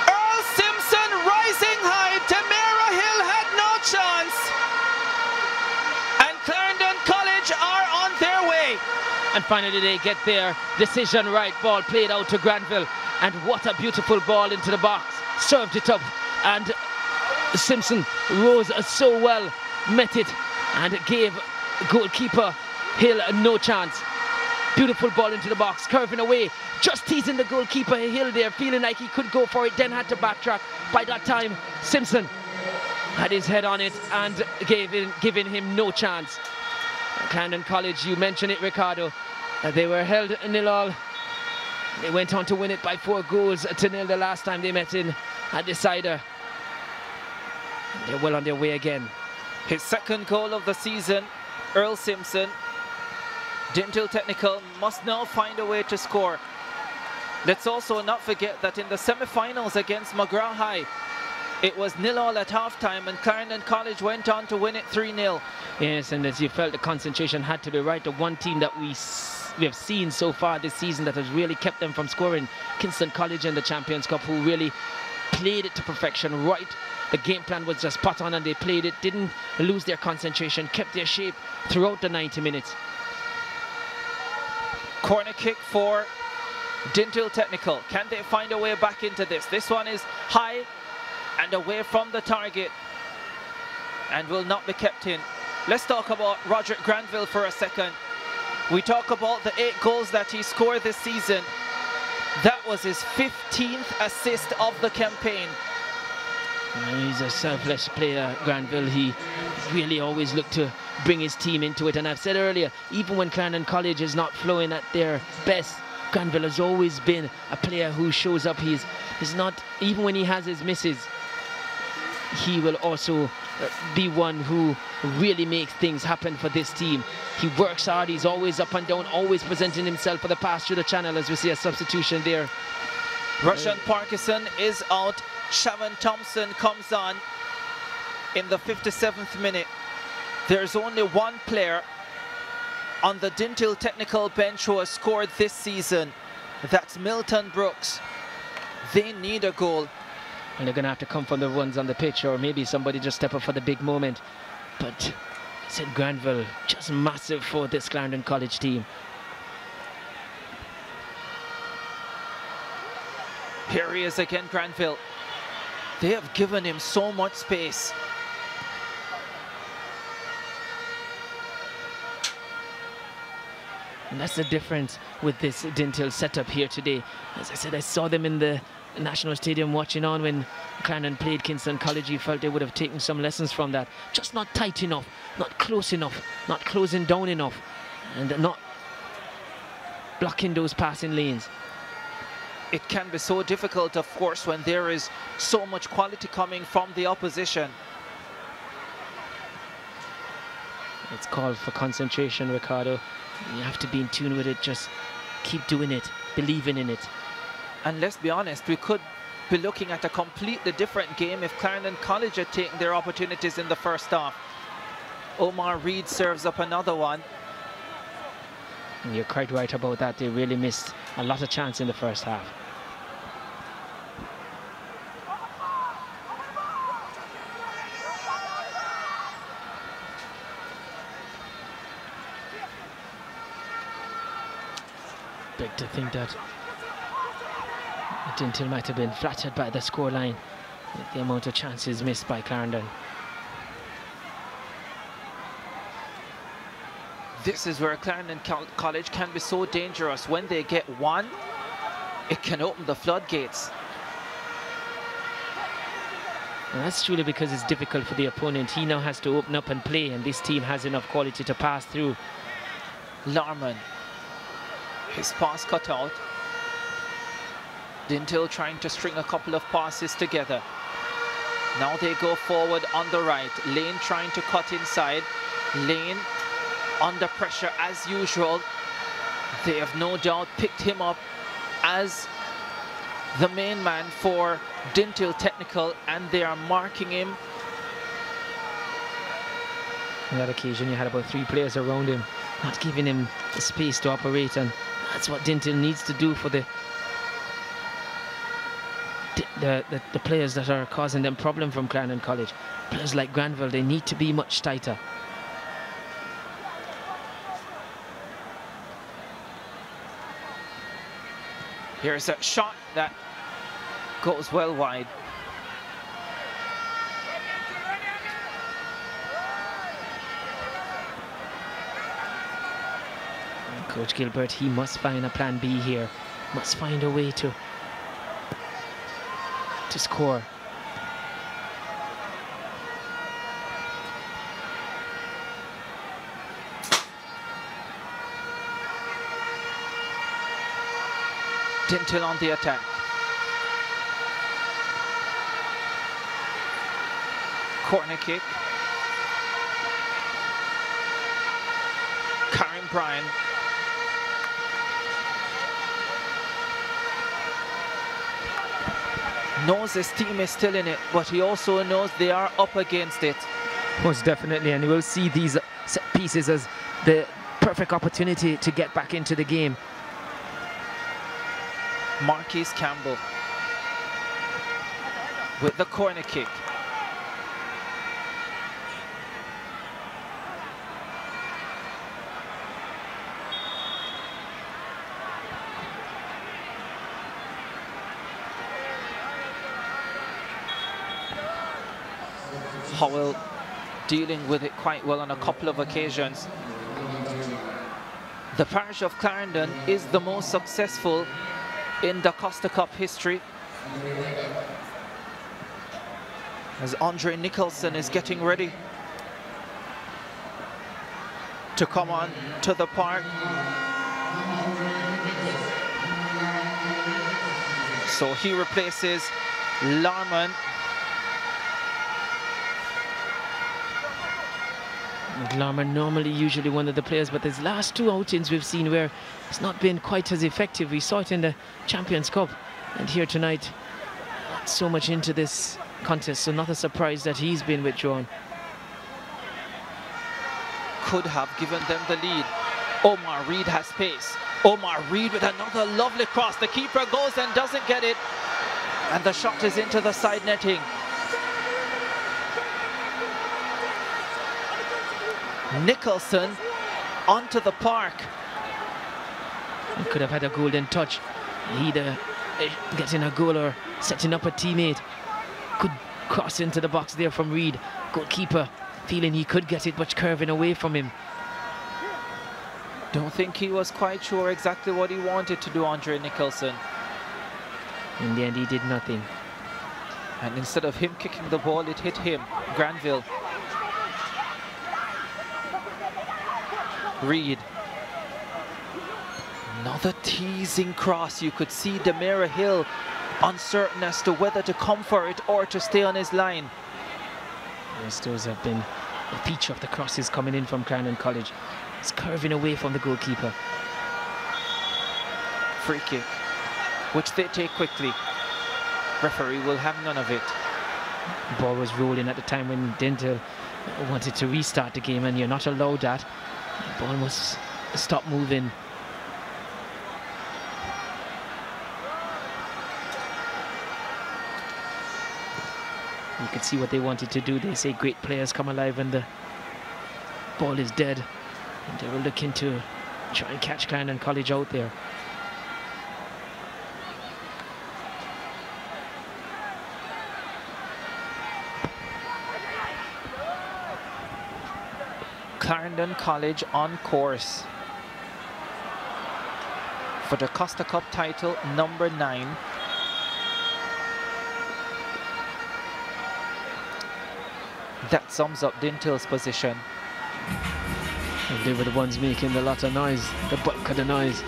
Earl Simpson rising high. Tamara Hill had no chance. And Clarendon College are on their way.
And finally they get their decision right. Ball played out to Granville. And what a beautiful ball into the box. Served it up. And Simpson rose so well, met it, and gave goalkeeper Hill no chance. Beautiful ball into the box, curving away, just teasing the goalkeeper Hill there, feeling like he could go for it, then had to backtrack. By that time, Simpson had his head on it and gave in, giving him no chance. Clarendon College, you mentioned it, Ricardo. Uh, they were held nil all. They went on to win it by four goals to nil the last time they met in a decider. They're well on their way again.
His second goal of the season, Earl Simpson. Dinthill Technical must now find a way to score. Let's also not forget that in the semi-finals against McGrath High, it was nil all at halftime and Clarendon College went on to win it 3-0.
Yes, and as you felt the concentration had to be right. The one team that we we have seen so far this season that has really kept them from scoring, Kingston College in the Champions Cup, who really played it to perfection, right? The game plan was just spot on and they played it, didn't lose their concentration, kept their shape throughout the 90 minutes.
Corner kick for Dinthill Technical. Can they find a way back into this? This one is high and away from the target and will not be kept in. Let's talk about Roderick Granville for a second. We talk about the eight goals that he scored this season. That was his 15th assist of the campaign.
He's a selfless player, Granville. He really always looked to bring his team into it. And I've said earlier, even when Clarendon College is not flowing at their best, Granville has always been a player who shows up. He's, he's not, even when he has his misses, he will also uh, be one who really makes things happen for this team. He works hard, he's always up and down, always presenting himself for the pass through the channel as we see a substitution there.
Russian Parkinson is out. Shavon Thompson comes on in the 57th minute. There's only one player on the Dinthill technical bench who has scored this season. That's Milton Brooks. They need a goal.
And they're going to have to come from the ones on the pitch or maybe somebody just step up for the big moment. But said Granville, just massive for this Clarendon College team.
Here he is again, Granville. They have given him so much space.
And that's the difference with this Dinthill setup here today. As I said, I saw them in the National Stadium watching on when Clarendon played Kingston College. You felt they would have taken some lessons from that. Just not tight enough, not close enough, not closing down enough, and not blocking those passing lanes.
It can be so difficult, of course, when there is so much quality coming from the opposition.
It's called for concentration, Ricardo. You have to be in tune with it. Just keep doing it, believing in it.
And let's be honest, we could be looking at a completely different game if Clarendon College had taken their opportunities in the first half. Omar Reed serves up another one.
You're quite right about that. They really missed a lot of chance in the first half. Big to think that Dinthill might have been flattered by the scoreline the amount of chances missed by Clarendon.
This is where Clarendon College can be so dangerous. When they get one, it can open the floodgates.
And that's truly because it's difficult for the opponent. He now has to open up and play, and this team has enough quality to pass through.
Larman, his pass cut out. Dinthill trying to string a couple of passes together. Now they go forward on the right. Lane trying to cut inside. Lane under pressure as usual. They have no doubt picked him up as the main man for Dinthill Technical and they are marking him.
On that occasion you had about three players around him, not giving him the space to operate and that's what Dinthill needs to do for the the, the, the players that are causing them problem from Clarendon College. Players like Granville, they need to be much tighter.
Here's a shot that goes well wide.
Coach Gilbert, he must find a plan B here. Must find a way to to score.
Dinthill on the attack. Corner kick. Karen Bryan. Knows his team is still in it, but he also knows they are up against it.
Most definitely, and he will see these set pieces as the perfect opportunity to get back into the game.
Marquise Campbell with the corner kick. Howell dealing with it quite well on a couple of occasions. The parish of Clarendon is the most successful in the Costa Cup history. As Andre Nicholson is getting ready to come on to the park. So he replaces Larman
Larman normally usually one of the players, but his last two outings we've seen where it's not been quite as effective. We saw it in the Champions Cup and here tonight, so much into this contest, so not a surprise that he's been withdrawn.
Could have given them the lead. Omar Reed has pace. Omar Reed with another lovely cross. The keeper goes and doesn't get it. And the shot is into the side netting. Nicholson onto the park.
He could have had a golden touch. Either eh, getting a goal or setting up a teammate. Good cross into the box there from Reed. Goalkeeper feeling he could get it, but curving away from him.
Don't think he was quite sure exactly what he wanted to do, Andre Nicholson.
In the end, he did nothing.
And instead of him kicking the ball, it hit him, Granville. Reed. Another teasing cross. You could see Demira Hill uncertain as to whether to come for it or to stay on his line.
Yes, those have been a feature of the crosses coming in from Clarendon College. It's curving away from the goalkeeper.
Free kick, which they take quickly. Referee will have none of it.
Ball was rolling at the time when Dinthill wanted to restart the game and you're not allowed that. Ball must stop moving. You can see what they wanted to do. They say great players come alive when the ball is dead. And they were looking to try and catch Clarendon College out there.
Clarendon College on course for the Costa Cup title number nine. That sums up Dinthill's position.
And they were the ones making the lot of noise, the bulk of the noise.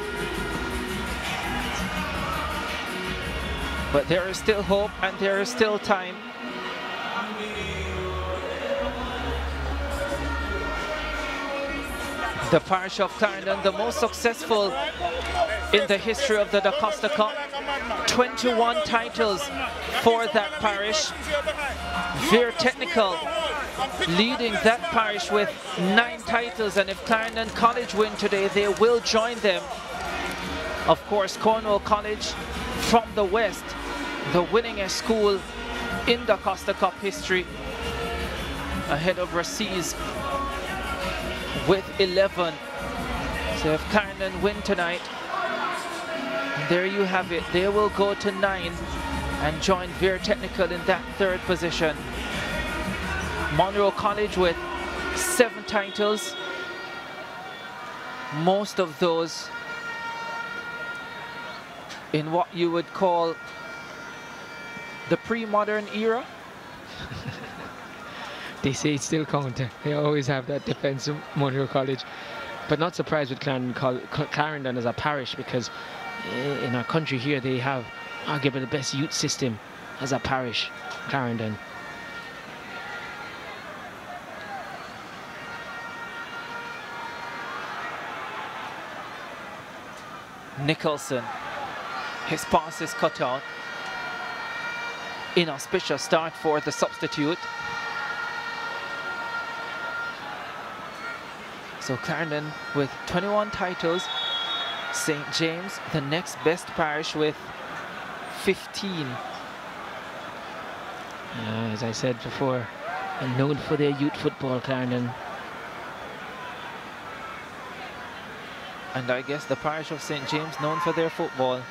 But there is still hope and there is still time. The parish of Clarendon, the most successful in the history of the DaCosta Cup. 21 titles for that parish. Vere Technical leading that parish with nine titles and if Clarendon College win today they will join them. Of course Cornwall College from the west, the winningest school in the Costa Cup history ahead of Rusea's with 11. So if Clarendon win tonight, there you have it. They will go to nine and join Vere Technical in that third position. Munro College with seven titles. Most of those in what you would call the pre-modern era.
they say still counter. They always have that defense of Munro College. But not surprised with Clarendon, Clarendon as a parish because eh, in our country here they have arguably the best youth system as a parish, Clarendon.
Nicholson. His pass is cut out. Inauspicious start for the substitute. So Clarendon with 21 titles. St. James, the next best parish with 15.
Uh, as I said before, known for their youth football, Clarendon.
And I guess the parish of St. James known for their football.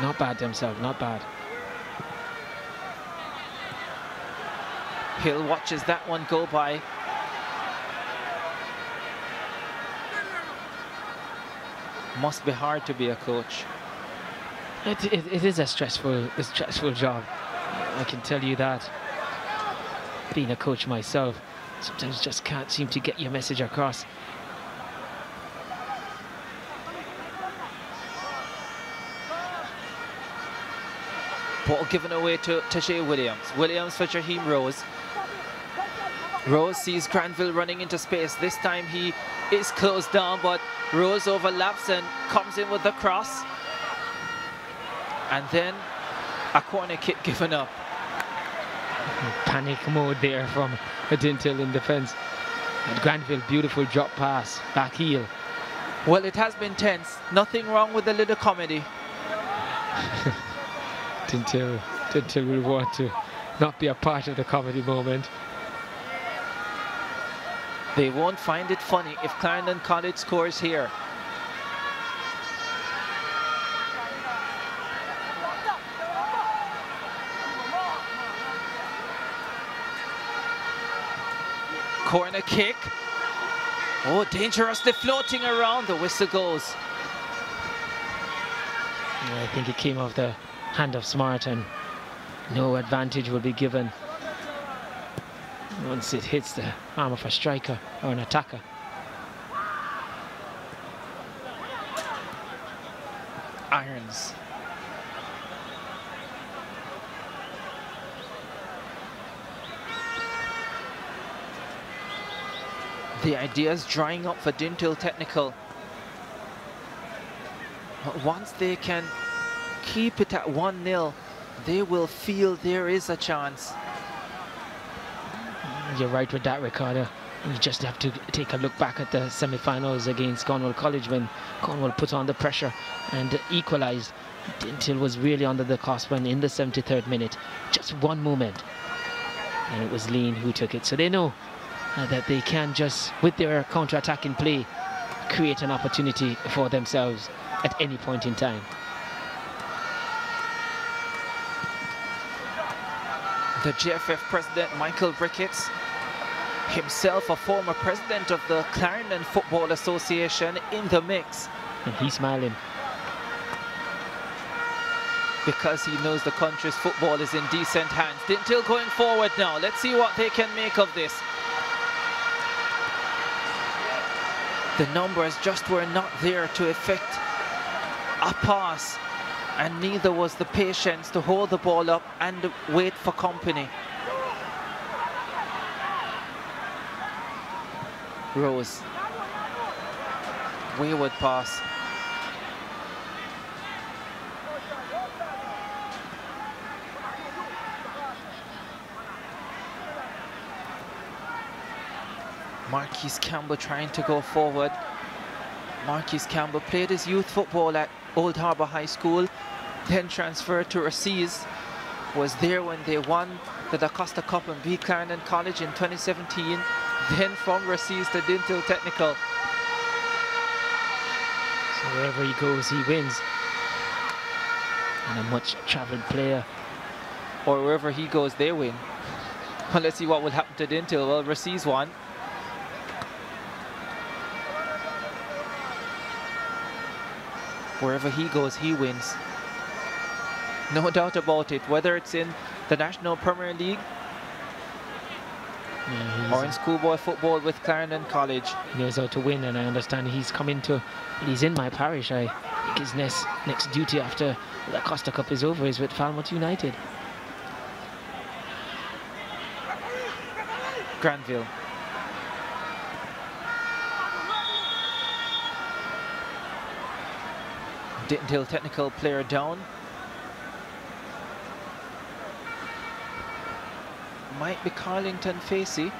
Not bad themselves, not bad.
Hill watches that one go by. Must be hard to be a coach.
It, it, it is a stressful, a stressful job. I can tell you that. Being a coach myself, sometimes just can't seem to get your message across.
Ball given away to Tashay Williams. Williams for Jaheim Rose. Rose sees Granville running into space. This time he is closed down, but Rose overlaps and comes in with the cross. And then a corner kick given up.
Panic mode there from Dinthill in defence. And Granville, beautiful drop pass, back heel.
Well, it has been tense. Nothing wrong with the little comedy.
until until we want to not be a part of the comedy moment.
They won't find it funny if Clarendon College scores here. Corner kick. Oh, dangerously floating around. The whistle goes.
Yeah, I think it came off the hand of Smart and no advantage will be given once it hits the arm of a striker or an attacker.
Irons. The idea is drying up for Dinthill Technical. But once they can keep it at 1-0, they will feel there is a chance.
You're right with that, Ricardo. You just have to take a look back at the semi-finals against Cornwall College when Cornwall put on the pressure and equalised. Dinthill was really under the cost when in the 73rd minute, just one moment, and it was Lean who took it. So they know uh, that they can just, with their counter-attacking play, create an opportunity for themselves at any point in time.
the JFF president, Michael Ricketts, himself a former president of the Clarendon Football Association in the mix.
And he's smiling.
Because he knows the country's football is in decent hands. Dinthill going forward now. Let's see what they can make of this. The numbers just were not there to effect a pass and neither was the patience to hold the ball up and wait for company. Rose. Wayward pass. Marquise Campbell trying to go forward. Marquise Campbell played his youth football at Old Harbour High School, then transferred to Rusea's. Was there when they won the DaCosta Cup and B. Clarendon College in 2017. Then from Rusea's the Dinthill Technical.
So wherever he goes, he wins. And a much travelled player.
Or wherever he goes, they win. Well, let's see what will happen to Dinthill. Well, Rusea's one. Wherever he goes, he wins. No doubt about it. Whether it's in the National Premier League
Yeah,
or in schoolboy football with Clarendon College.
he knows how to win, and I understand he's coming to. He's in my parish. I think his next next duty after the Costa Cup is over is with Falmouth United.
Granville. Dinthill technical player down. Might be Carlington Facey.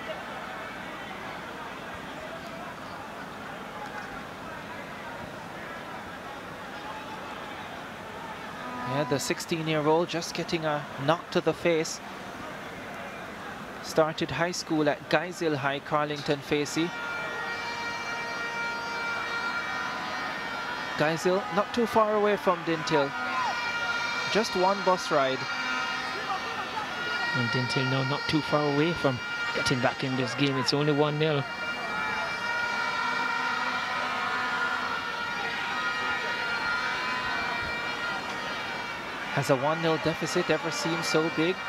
Yeah, the 16-year-old just getting a knock to the face. Started high school at Guy's Hill High, Carlington Facey. Guy's Hill, not too far away from Dinthill. Just one bus ride.
And Dinthill now not too far away from getting back in this game. It's only 1 0.
Has a 1-0 deficit ever seemed so big?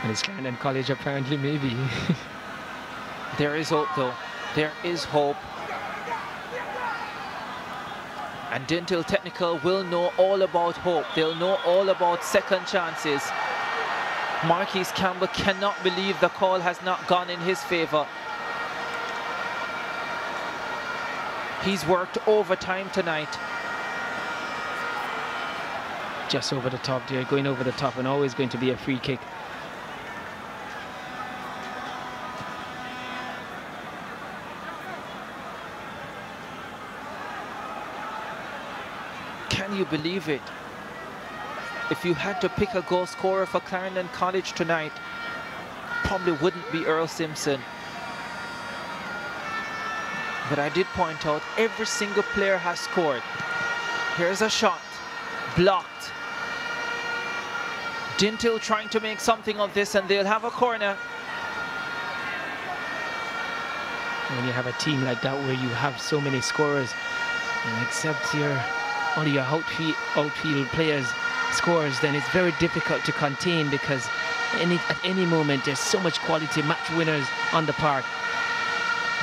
And it's Clarendon College, apparently, maybe.
There is hope though. There is hope. And Dinthill Technical will know all about hope. They'll know all about second chances. Marquise Campbell cannot believe the call has not gone in his favour. He's worked overtime tonight.
Just over the top there, going over the top, and always going to be a free kick.
Can you believe it? If you had to pick a goal scorer for Clarendon College tonight, probably wouldn't be Earl Simpson. But I did point out every single player has scored. Here's a shot, blocked. Dinthill trying to make something of this and they'll have a corner.
when you have a team like that where you have so many scorers, except your only your outfield, outfield players scores, then it's very difficult to contain because any, at any moment there's so much quality match winners on the park.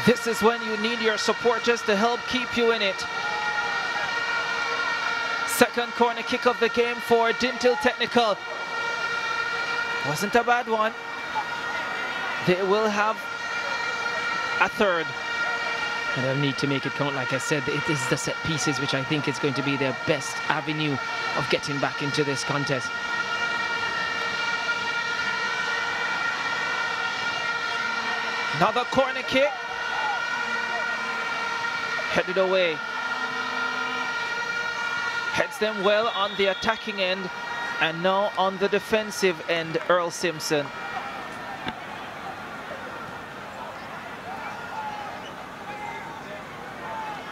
This is when you need your supporters to help keep you in it. Second corner kick of the game for Dinthill Technical. Wasn't a bad one. They will have a third.
And they'll need to make it count. Like I said, it is the set pieces which I think is going to be their best avenue of getting back into this contest.
Another corner kick. Headed away. Heads them well on the attacking end and now on the defensive end, Earl Simpson.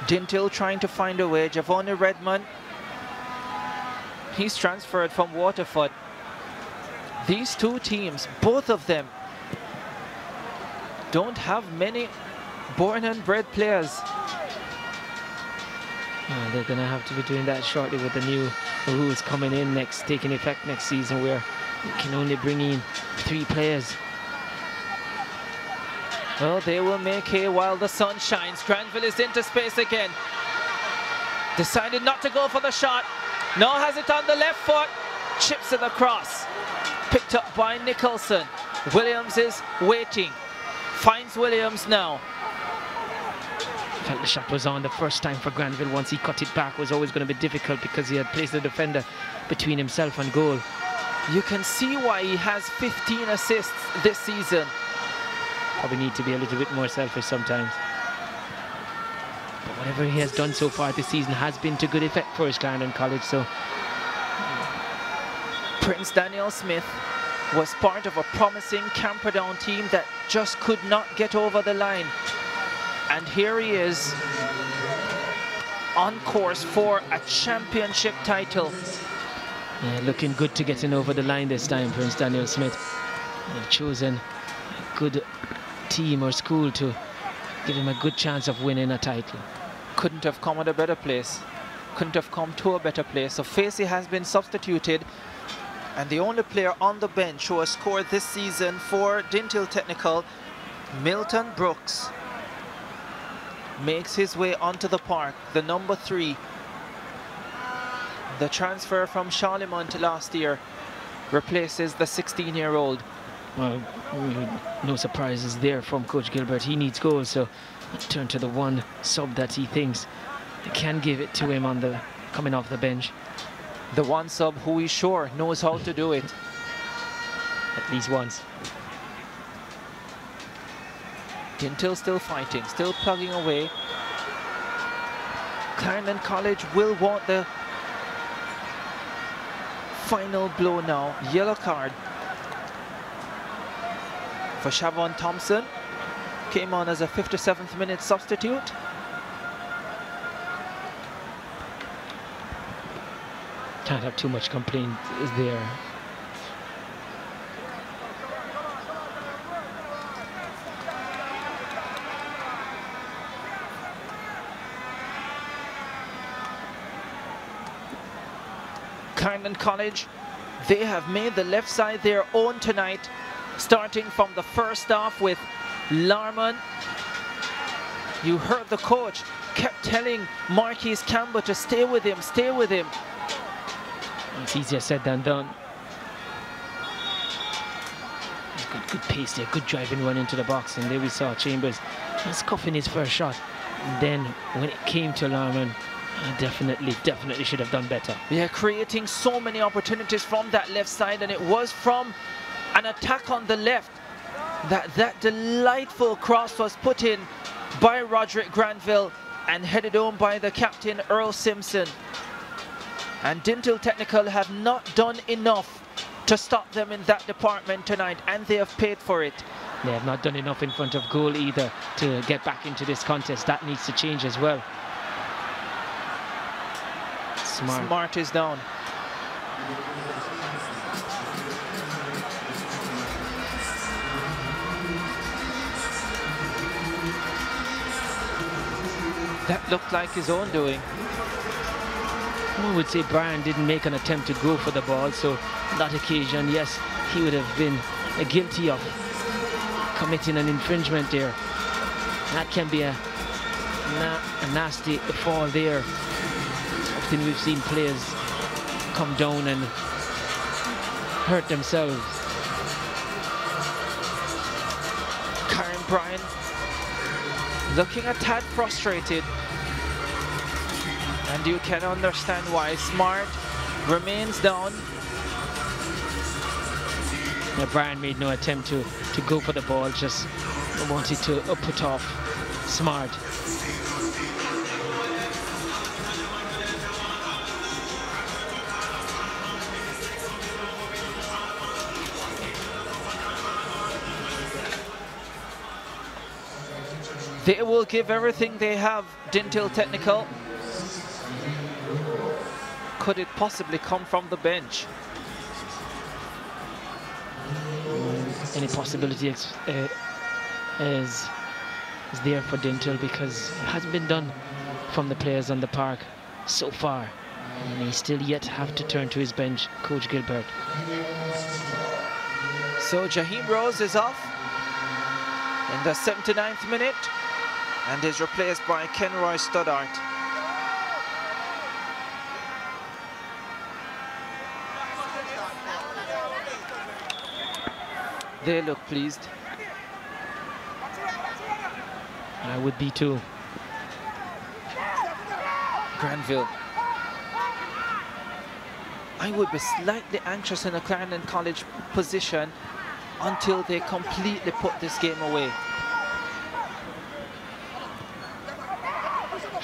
Dinthill trying to find a way. Javoni Redmond. He's transferred from Waterford. These two teams, both of them, don't have many born and bred players.
Uh, they're going to have to be doing that shortly with the new rules coming in next, taking effect next season, where you can only bring in three players.
Well, they will make hay while the sun shines. Granville is into space again. Decided not to go for the shot. Now has it on the left foot. Chips it across. Picked up by Nicholson. Williams is waiting. Finds Williams now.
Felt the shot was on the first time for Granville. Once he cut it back, was always going to be difficult because he had placed the defender between himself and goal.
You can see why he has 15 assists this season.
Probably need to be a little bit more selfish sometimes. But whatever he has done so far this season has been to good effect for his Clarendon College. So
Prince Daniel Smith was part of a promising Camperdown team that just could not get over the line. And here he is on course for a championship title.
Yeah, looking good to getting over the line this time, Prince Daniel Smith. They've chosen a good team or school to give him a good chance of winning a title.
Couldn't have come at a better place. Couldn't have come to a better place. So Facey has been substituted and the only player on the bench who has scored this season for Dinthill Technical, Milton Brooks, makes his way onto the park, the number three. The transfer from Charlemont last year replaces the 16-year-old.
Well, no surprises there from Coach Gilbert. He needs goals, so turn to the one sub that he thinks can give it to him on the coming off the bench.
The one sub who is sure knows how to do it.
At least once.
Dinthill still fighting, still plugging away. Clarendon College will want the final blow now. Yellow card for Shavon Thompson. Came on as a 57th minute substitute.
Can't have too much complaint is there.
Clarendon College, they have made the left side their own tonight, starting from the first half with Larman. You heard the coach kept telling Marquis Campbell to stay with him, stay with him.
It's easier said than done. Good, good pace there, good driving run into the box, and there we saw Chambers scuffing his first shot. And then when it came to Larman, definitely, definitely should have done better.
Yeah, creating so many opportunities from that left side, and it was from an attack on the left that that delightful cross was put in by Roderick Granville and headed home by the captain Earl Simpson. And Dinthill Technical have not done enough to stop them in that department tonight, and they have paid for it.
They have not done enough in front of goal either to get back into this contest. That needs to change as well.
Smart, Smart is down. That looked like his own doing.
I would say Bryan didn't make an attempt to go for the ball, so on that occasion, yes, he would have been guilty of committing an infringement there. That can be a, a nasty fall there. Often we've seen players come down and hurt themselves.
Karen Bryan looking a tad frustrated and you can understand why Smart remains down.
Now Bryan made no attempt to, to go for the ball, just wanted to uh, put off Smart.
They will give everything they have, Dinthill Technical could it possibly come from the bench?
Any possibility uh, is is there for Dinthill because it hasn't been done from the players on the park so far. And he still yet have to turn to his bench, Coach Gilbert.
So Jaheim Rose is off in the 79th minute and is replaced by Kenroy Stoddart. They look pleased.
I would be too.
Granville. I would be slightly anxious in a Clarendon College position until they completely put this game away.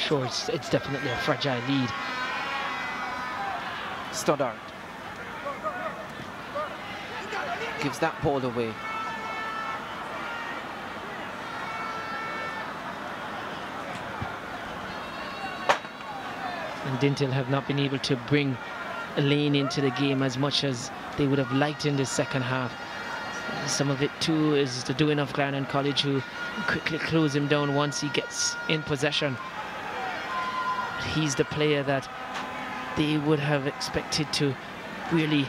Sure, it's, it's definitely a fragile lead.
Stoddart gives that ball away.
And Dinthill have not been able to bring Lane into the game as much as they would have liked in the second half. Some of it too is the doing of Clarendon College who quickly close him down once he gets in possession. He's the player that they would have expected to really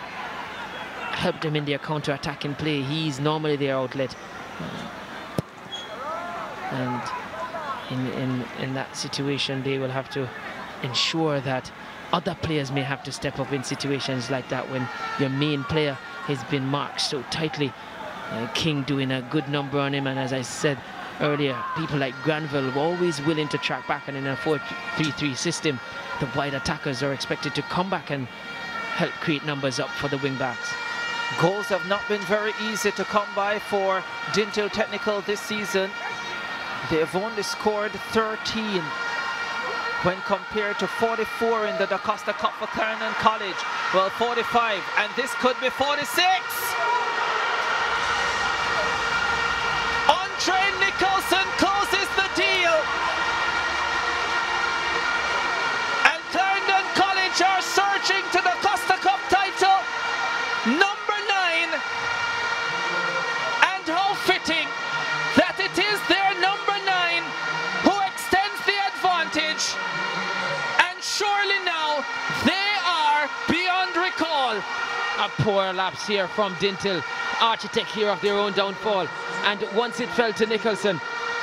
help them in their counter-attacking play. He's normally their outlet. And in, in, in that situation, they will have to ensure that other players may have to step up in situations like that when your main player has been marked so tightly. Uh, King doing a good number on him, and as I said earlier, people like Granville were always willing to track back, and in a 4-3-3 system, the wide attackers are expected to come back and help create numbers up for the wing backs.
Goals have not been very easy to come by for Dinthill Technical this season. They have only scored 13 when compared to 44 in the DaCosta Cup for Clarendon College. Well, 45, and this could be 46.
A poor lapse here from Dinthill, architect here of their own downfall. And once it fell to Nicholson,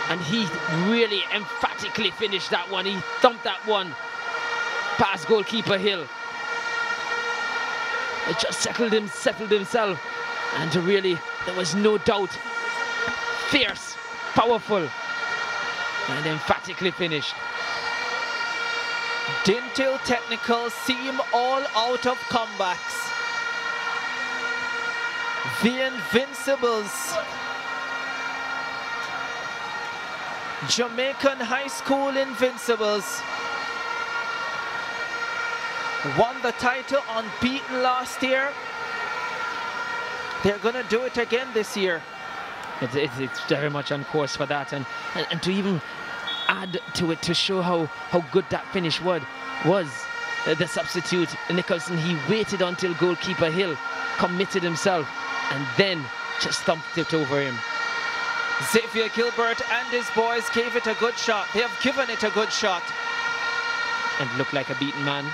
and he really emphatically finished that one. He thumped that one past goalkeeper Hill. It just settled him, settled himself. And really, there was no doubt. Fierce, powerful, and emphatically finished.
Dinthill Technical seem all out of comebacks. The Invincibles. Jamaican High School Invincibles won the title unbeaten last year. They're going to do it again this year.
It's, it's, very much on course for that. And, and, and, to even add to it to show how, how good that finish was, was uh, the substitute Nicholson. He waited until goalkeeper Hill committed himself and then just thumped it over him.
Xavier Gilbert and his boys gave it a good shot. They have given it a good shot.
And looked like a beaten man.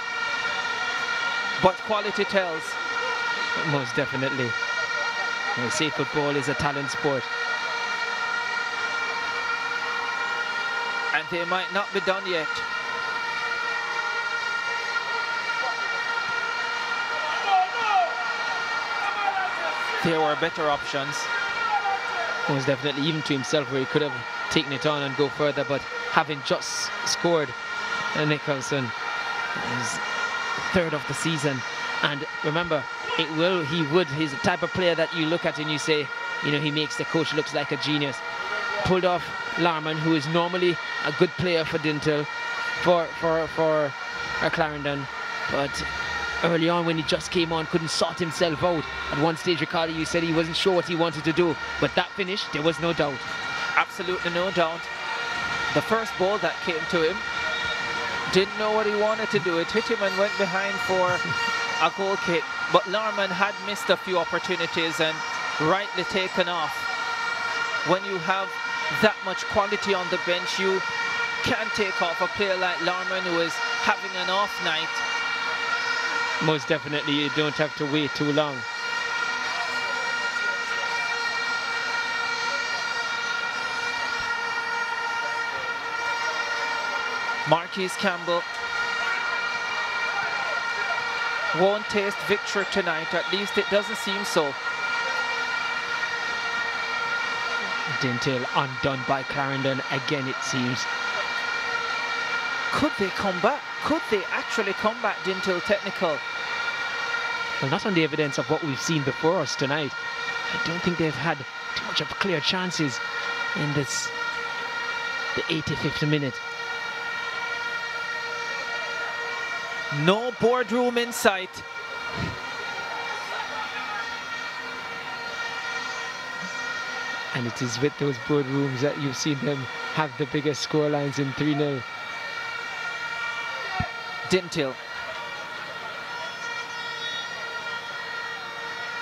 But quality tells.
Most definitely. They say football is a talent sport.
And they might not be done yet. There were better options.
It was definitely, even to himself, where he could have taken it on and go further, but having just scored, uh, Nicholson is third of the season. And remember, it will, he would, he's the type of player that you look at and you say, you know, he makes the coach looks like a genius. Pulled off Larman, who is normally a good player for Dinthill, for for for uh, Clarendon, but early on when he just came on, couldn't sort himself out. At one stage, Ricardo, you said he wasn't sure what he wanted to do, but that finish, there was no doubt.
Absolutely no doubt. The first ball that came to him, didn't know what he wanted to do. It hit him and went behind for a goal kick. But Larman had missed a few opportunities and rightly taken off. When you have that much quality on the bench. You can't take off a player like Larman who is having an off night.
Most definitely, you don't have to wait too long.
Marquise Campbell won't taste victory tonight, at least it doesn't seem so.
Dinthill undone by Clarendon again, it seems.
Could they come back? Could they actually come back, Technical?
Well, not on the evidence of what we've seen before us tonight. I don't think they've had too much of clear chances in this, the 85th minute.
No boardroom in sight.
And it is with those boardrooms that you've seen them have the biggest scorelines in 3 0.
Dinthill.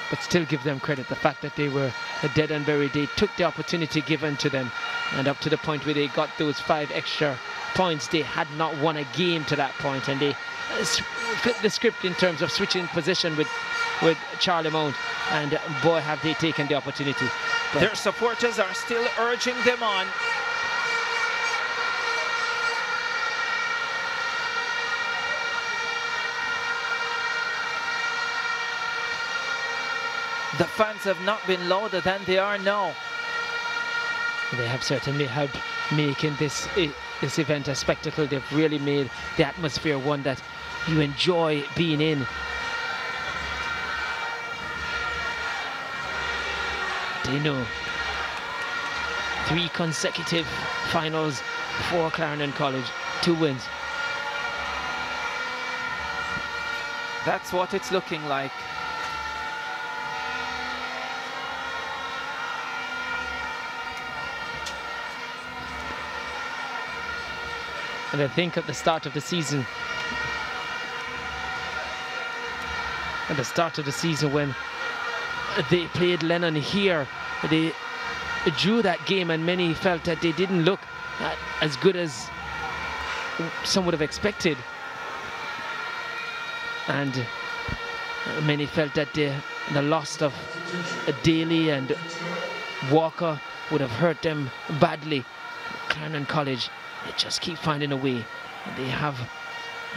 But still give them credit. The fact that they were a dead and buried, they took the opportunity given to them. And up to the point where they got those five extra points, they had not won a game to that point. point, And they flipped the script in terms of switching position with, with Charlemont. And boy, have they taken the opportunity.
But Their supporters are still urging them on. The fans have not been louder than they are now.
They have certainly helped making this this event a spectacle. They've really made the atmosphere one that you enjoy being in. Know three consecutive finals for Clarendon College, two wins.
That's what it's looking like.
And I think at the start of the season, at the start of the season when they played Lennon here, they drew that game and many felt that they didn't look as good as some would have expected. And many felt that the, the loss of Daly and Walker would have hurt them badly. Clarendon College they just keep finding a way. They have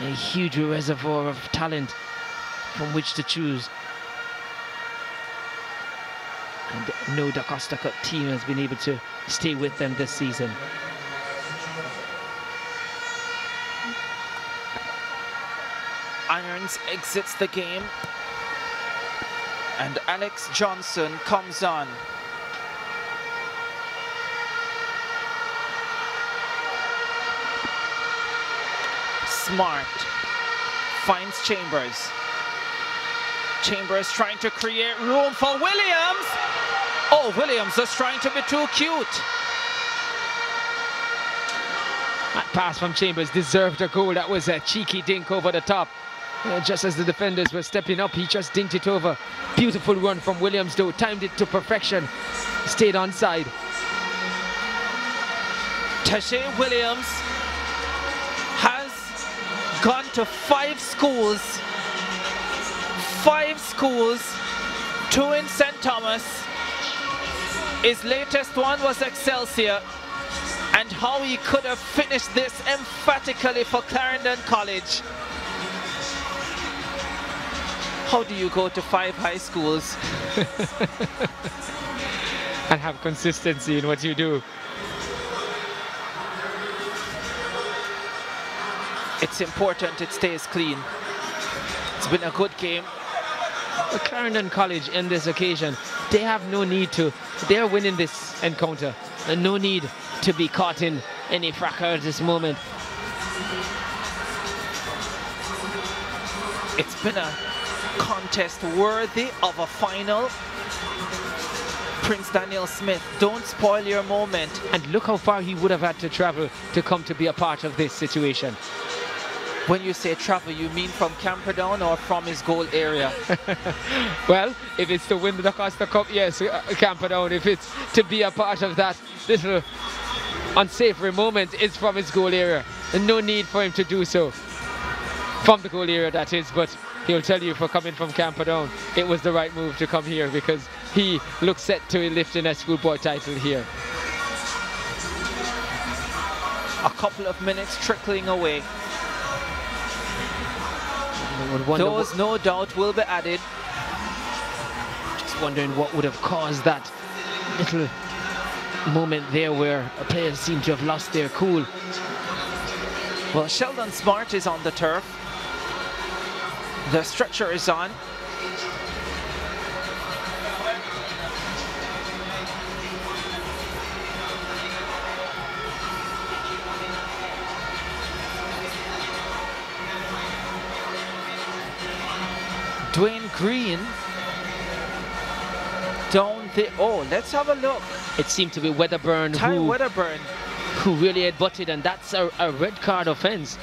a huge reservoir of talent from which to choose. And no DaCosta Cup team has been able to stay with them this season.
Irons exits the game and Alex Johnson comes on. Smart finds Chambers. Chambers trying to create room for Williams. Oh, Williams is trying to be too cute.
That pass from Chambers deserved a goal. That was a cheeky dink over the top. Uh, just as the defenders were stepping up, he just dinked it over. Beautiful run from Williams, though. Timed it to perfection. Stayed onside.
Tashay Williams gone to five schools, five schools, two in St. Thomas. His latest one was Excelsior. And how he could have finished this emphatically for Clarendon College. How do you go to five high schools?
and have consistency in what you do.
It's important it stays clean. It's been a good game.
Clarendon College in this occasion, they have no need to, they're winning this encounter and no need to be caught in any fracas at this moment.
It's been a contest worthy of a final. Prince Daniel Smith, don't spoil your moment.
And look how far he would have had to travel to come to be a part of this situation.
When you say travel, you mean from Camperdown or from his goal area?
well, if it's to win the Costa Cup, yes, uh, Camperdown. If it's to be a part of that little unsavory moment, it's from his goal area. And no need for him to do so. From the goal area, that is, but he'll tell you for coming from Camperdown, it was the right move to come here because he looks set to lifting a schoolboy title here.
A couple of minutes trickling away. Those, no doubt, will be added.
Just wondering what would have caused that little moment there where players seem to have lost their cool.
Well, Sheldon Smart is on the turf. The stretcher is on. Dwayne Green. Down the oh let's have a look.
It seemed to be Wedderburn
Ty who, Wedderburn.
who really had butted and that's a, a red card offense.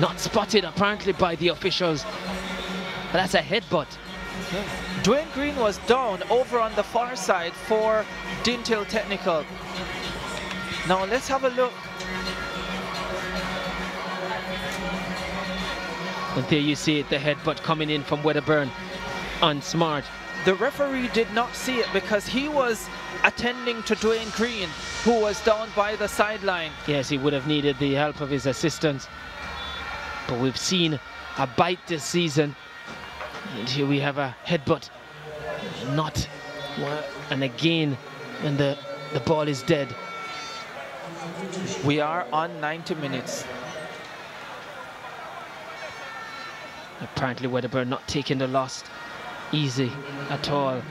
Not spotted apparently by the officials. But that's a headbutt.
Dwayne Green was down over on the far side for Dinthill Technical. Now let's have a look
And there you see it, the headbutt coming in from Wedderburn on Smart.
The referee did not see it because he was attending to Dwayne Green, who was down by the sideline.
Yes, he would have needed the help of his assistants. But we've seen a bite this season. And here we have a headbutt. Not. And again, and the, the ball is dead.
We are on 90 minutes.
Apparently Wedderburn not taking the loss easy at all.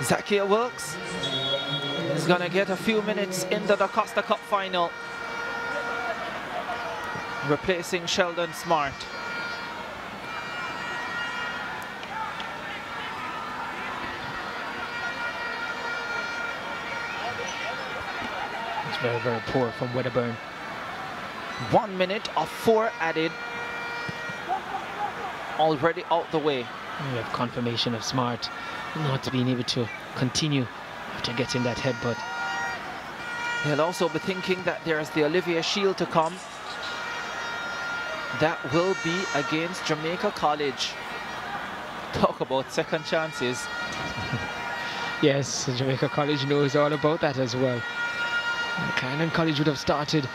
Zakia Wilkes is going to get a few minutes into the Costa Cup final. Replacing Sheldon Smart.
It's very, very poor from Wedderburn.
One minute of four added already out the way.
We have confirmation of Smart not being able to continue after getting that headbutt.
He'll also be thinking that there's the Olivier Shield to come. That will be against Jamaica College. Talk about second chances.
yes, Jamaica College knows all about that as well. Clarendon College would have started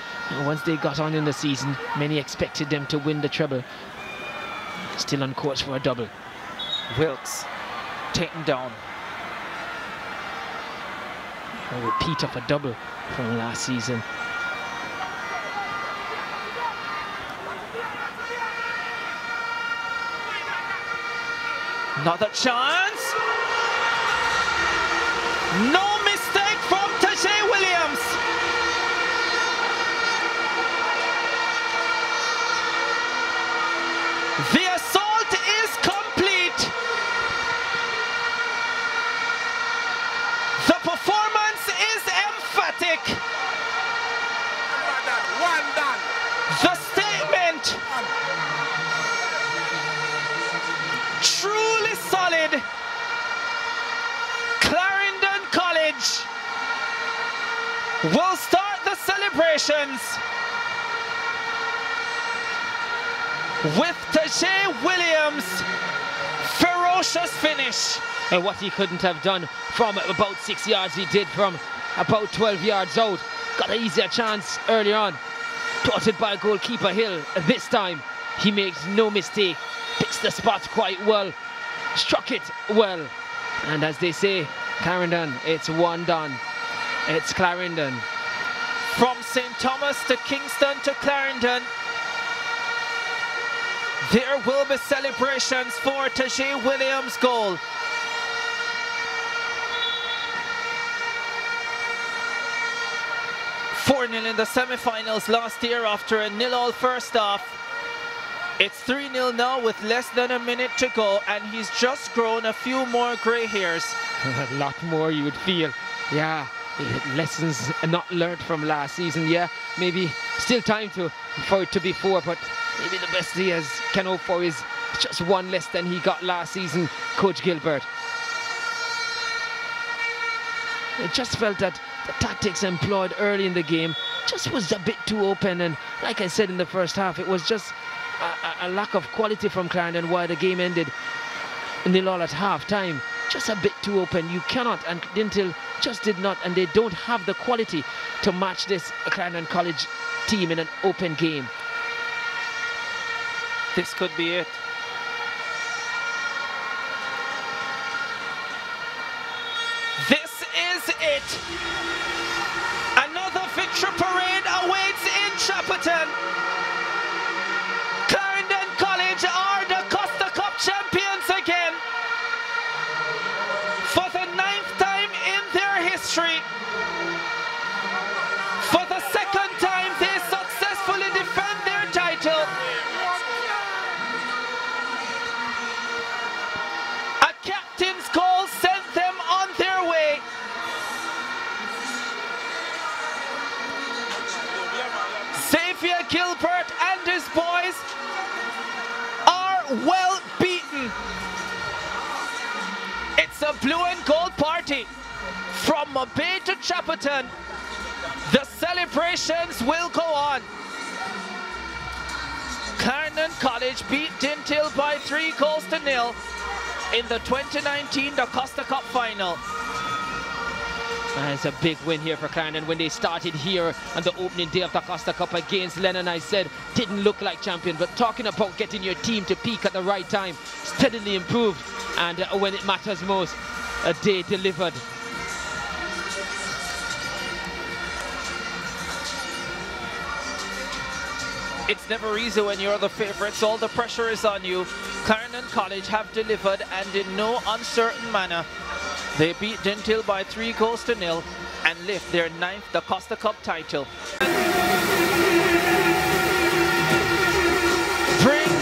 once they got on in the season. Many expected them to win the treble. Still on course for a double.
Wilkes taken down.
A repeat of a double from last season.
Another chance. No mistake from Tajay Williams. The assault is complete. The performance is emphatic.
One done. One done.
The statement truly solid. Clarendon College will start the celebrations with Tajay Ferocious finish.
And what he couldn't have done from about six yards, he did from about 12 yards out. Got an easier chance early on. Dotted by goalkeeper Hill. This time, he makes no mistake. Picks the spot quite well. Struck it well. And as they say, Clarendon, it's one done. It's Clarendon.
From St. Thomas to Kingston to Clarendon, there will be celebrations for Tajay Williams' goal. Four 0 in the semi-finals last year after a nil-all first half. It's 3-0 now with less than a minute to go and he's just grown a few more grey hairs.
a lot more you would feel. Yeah, lessons not learned from last season. Yeah, maybe still time to for it to be four, but maybe the best he has can hope for is just one less than he got last season, Coach Gilbert. It just felt that the tactics employed early in the game just was a bit too open and like I said in the first half it was just a, a lack of quality from Clarendon why the game ended nil all at half time just a bit too open. You cannot and Dinthill just did not and they don't have the quality to match this Clarendon College team in an open game
this could be it This is it. Another victory parade awaits in Chapelton. Mabay to Chapelton. The celebrations will go on. Clarendon College beat Dinthill by three goals to nil in the 2019 DaCosta Cup final.
And it's a big win here for Clarendon when they started here on the opening day of the Costa Cup against Lennon. I said didn't look like champion, but talking about getting your team to peak at the right time, steadily improved, and uh, when it matters most, a day delivered.
It's never easy when you're the favourites. All the pressure is on you. Clarendon College have delivered and in no uncertain manner. They beat Dinthill by three goals to nil and lift their ninth DaCosta Cup title. Brings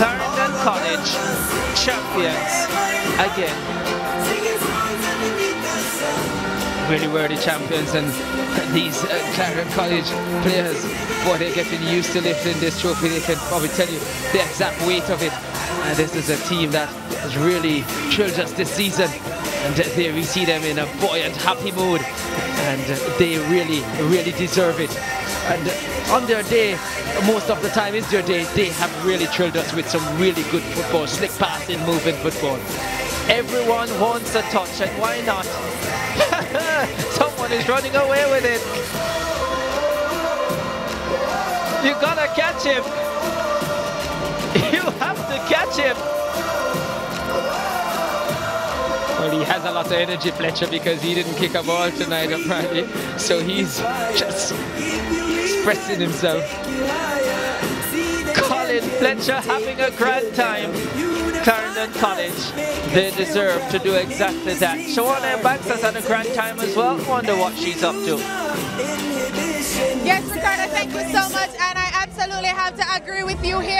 Clarendon College champions again.
really worthy champions and these uh, Clarendon College players, boy, they're getting used to lifting this trophy. They can probably tell you the exact weight of it. And this is a team that has really thrilled us this season. And there we see them in a buoyant, happy mood. And they really, really deserve it. And on their day, most of the time is their day, they have really thrilled us with some really good football, slick passing, moving football.
Everyone wants a touch, and why not? Someone is running away with it. You gotta catch him. You have to catch him.
Well, he has a lot of energy, Fletcher, because he didn't kick a ball tonight, apparently. So he's just expressing himself.
Colin Fletcher having a grand time. Clarendon College, they deserve to do exactly that. Shawana Banks has had a grand time as well. Wonder what she's up to.
Yes, Ricardo, thank you so much. And I absolutely have to agree with you here.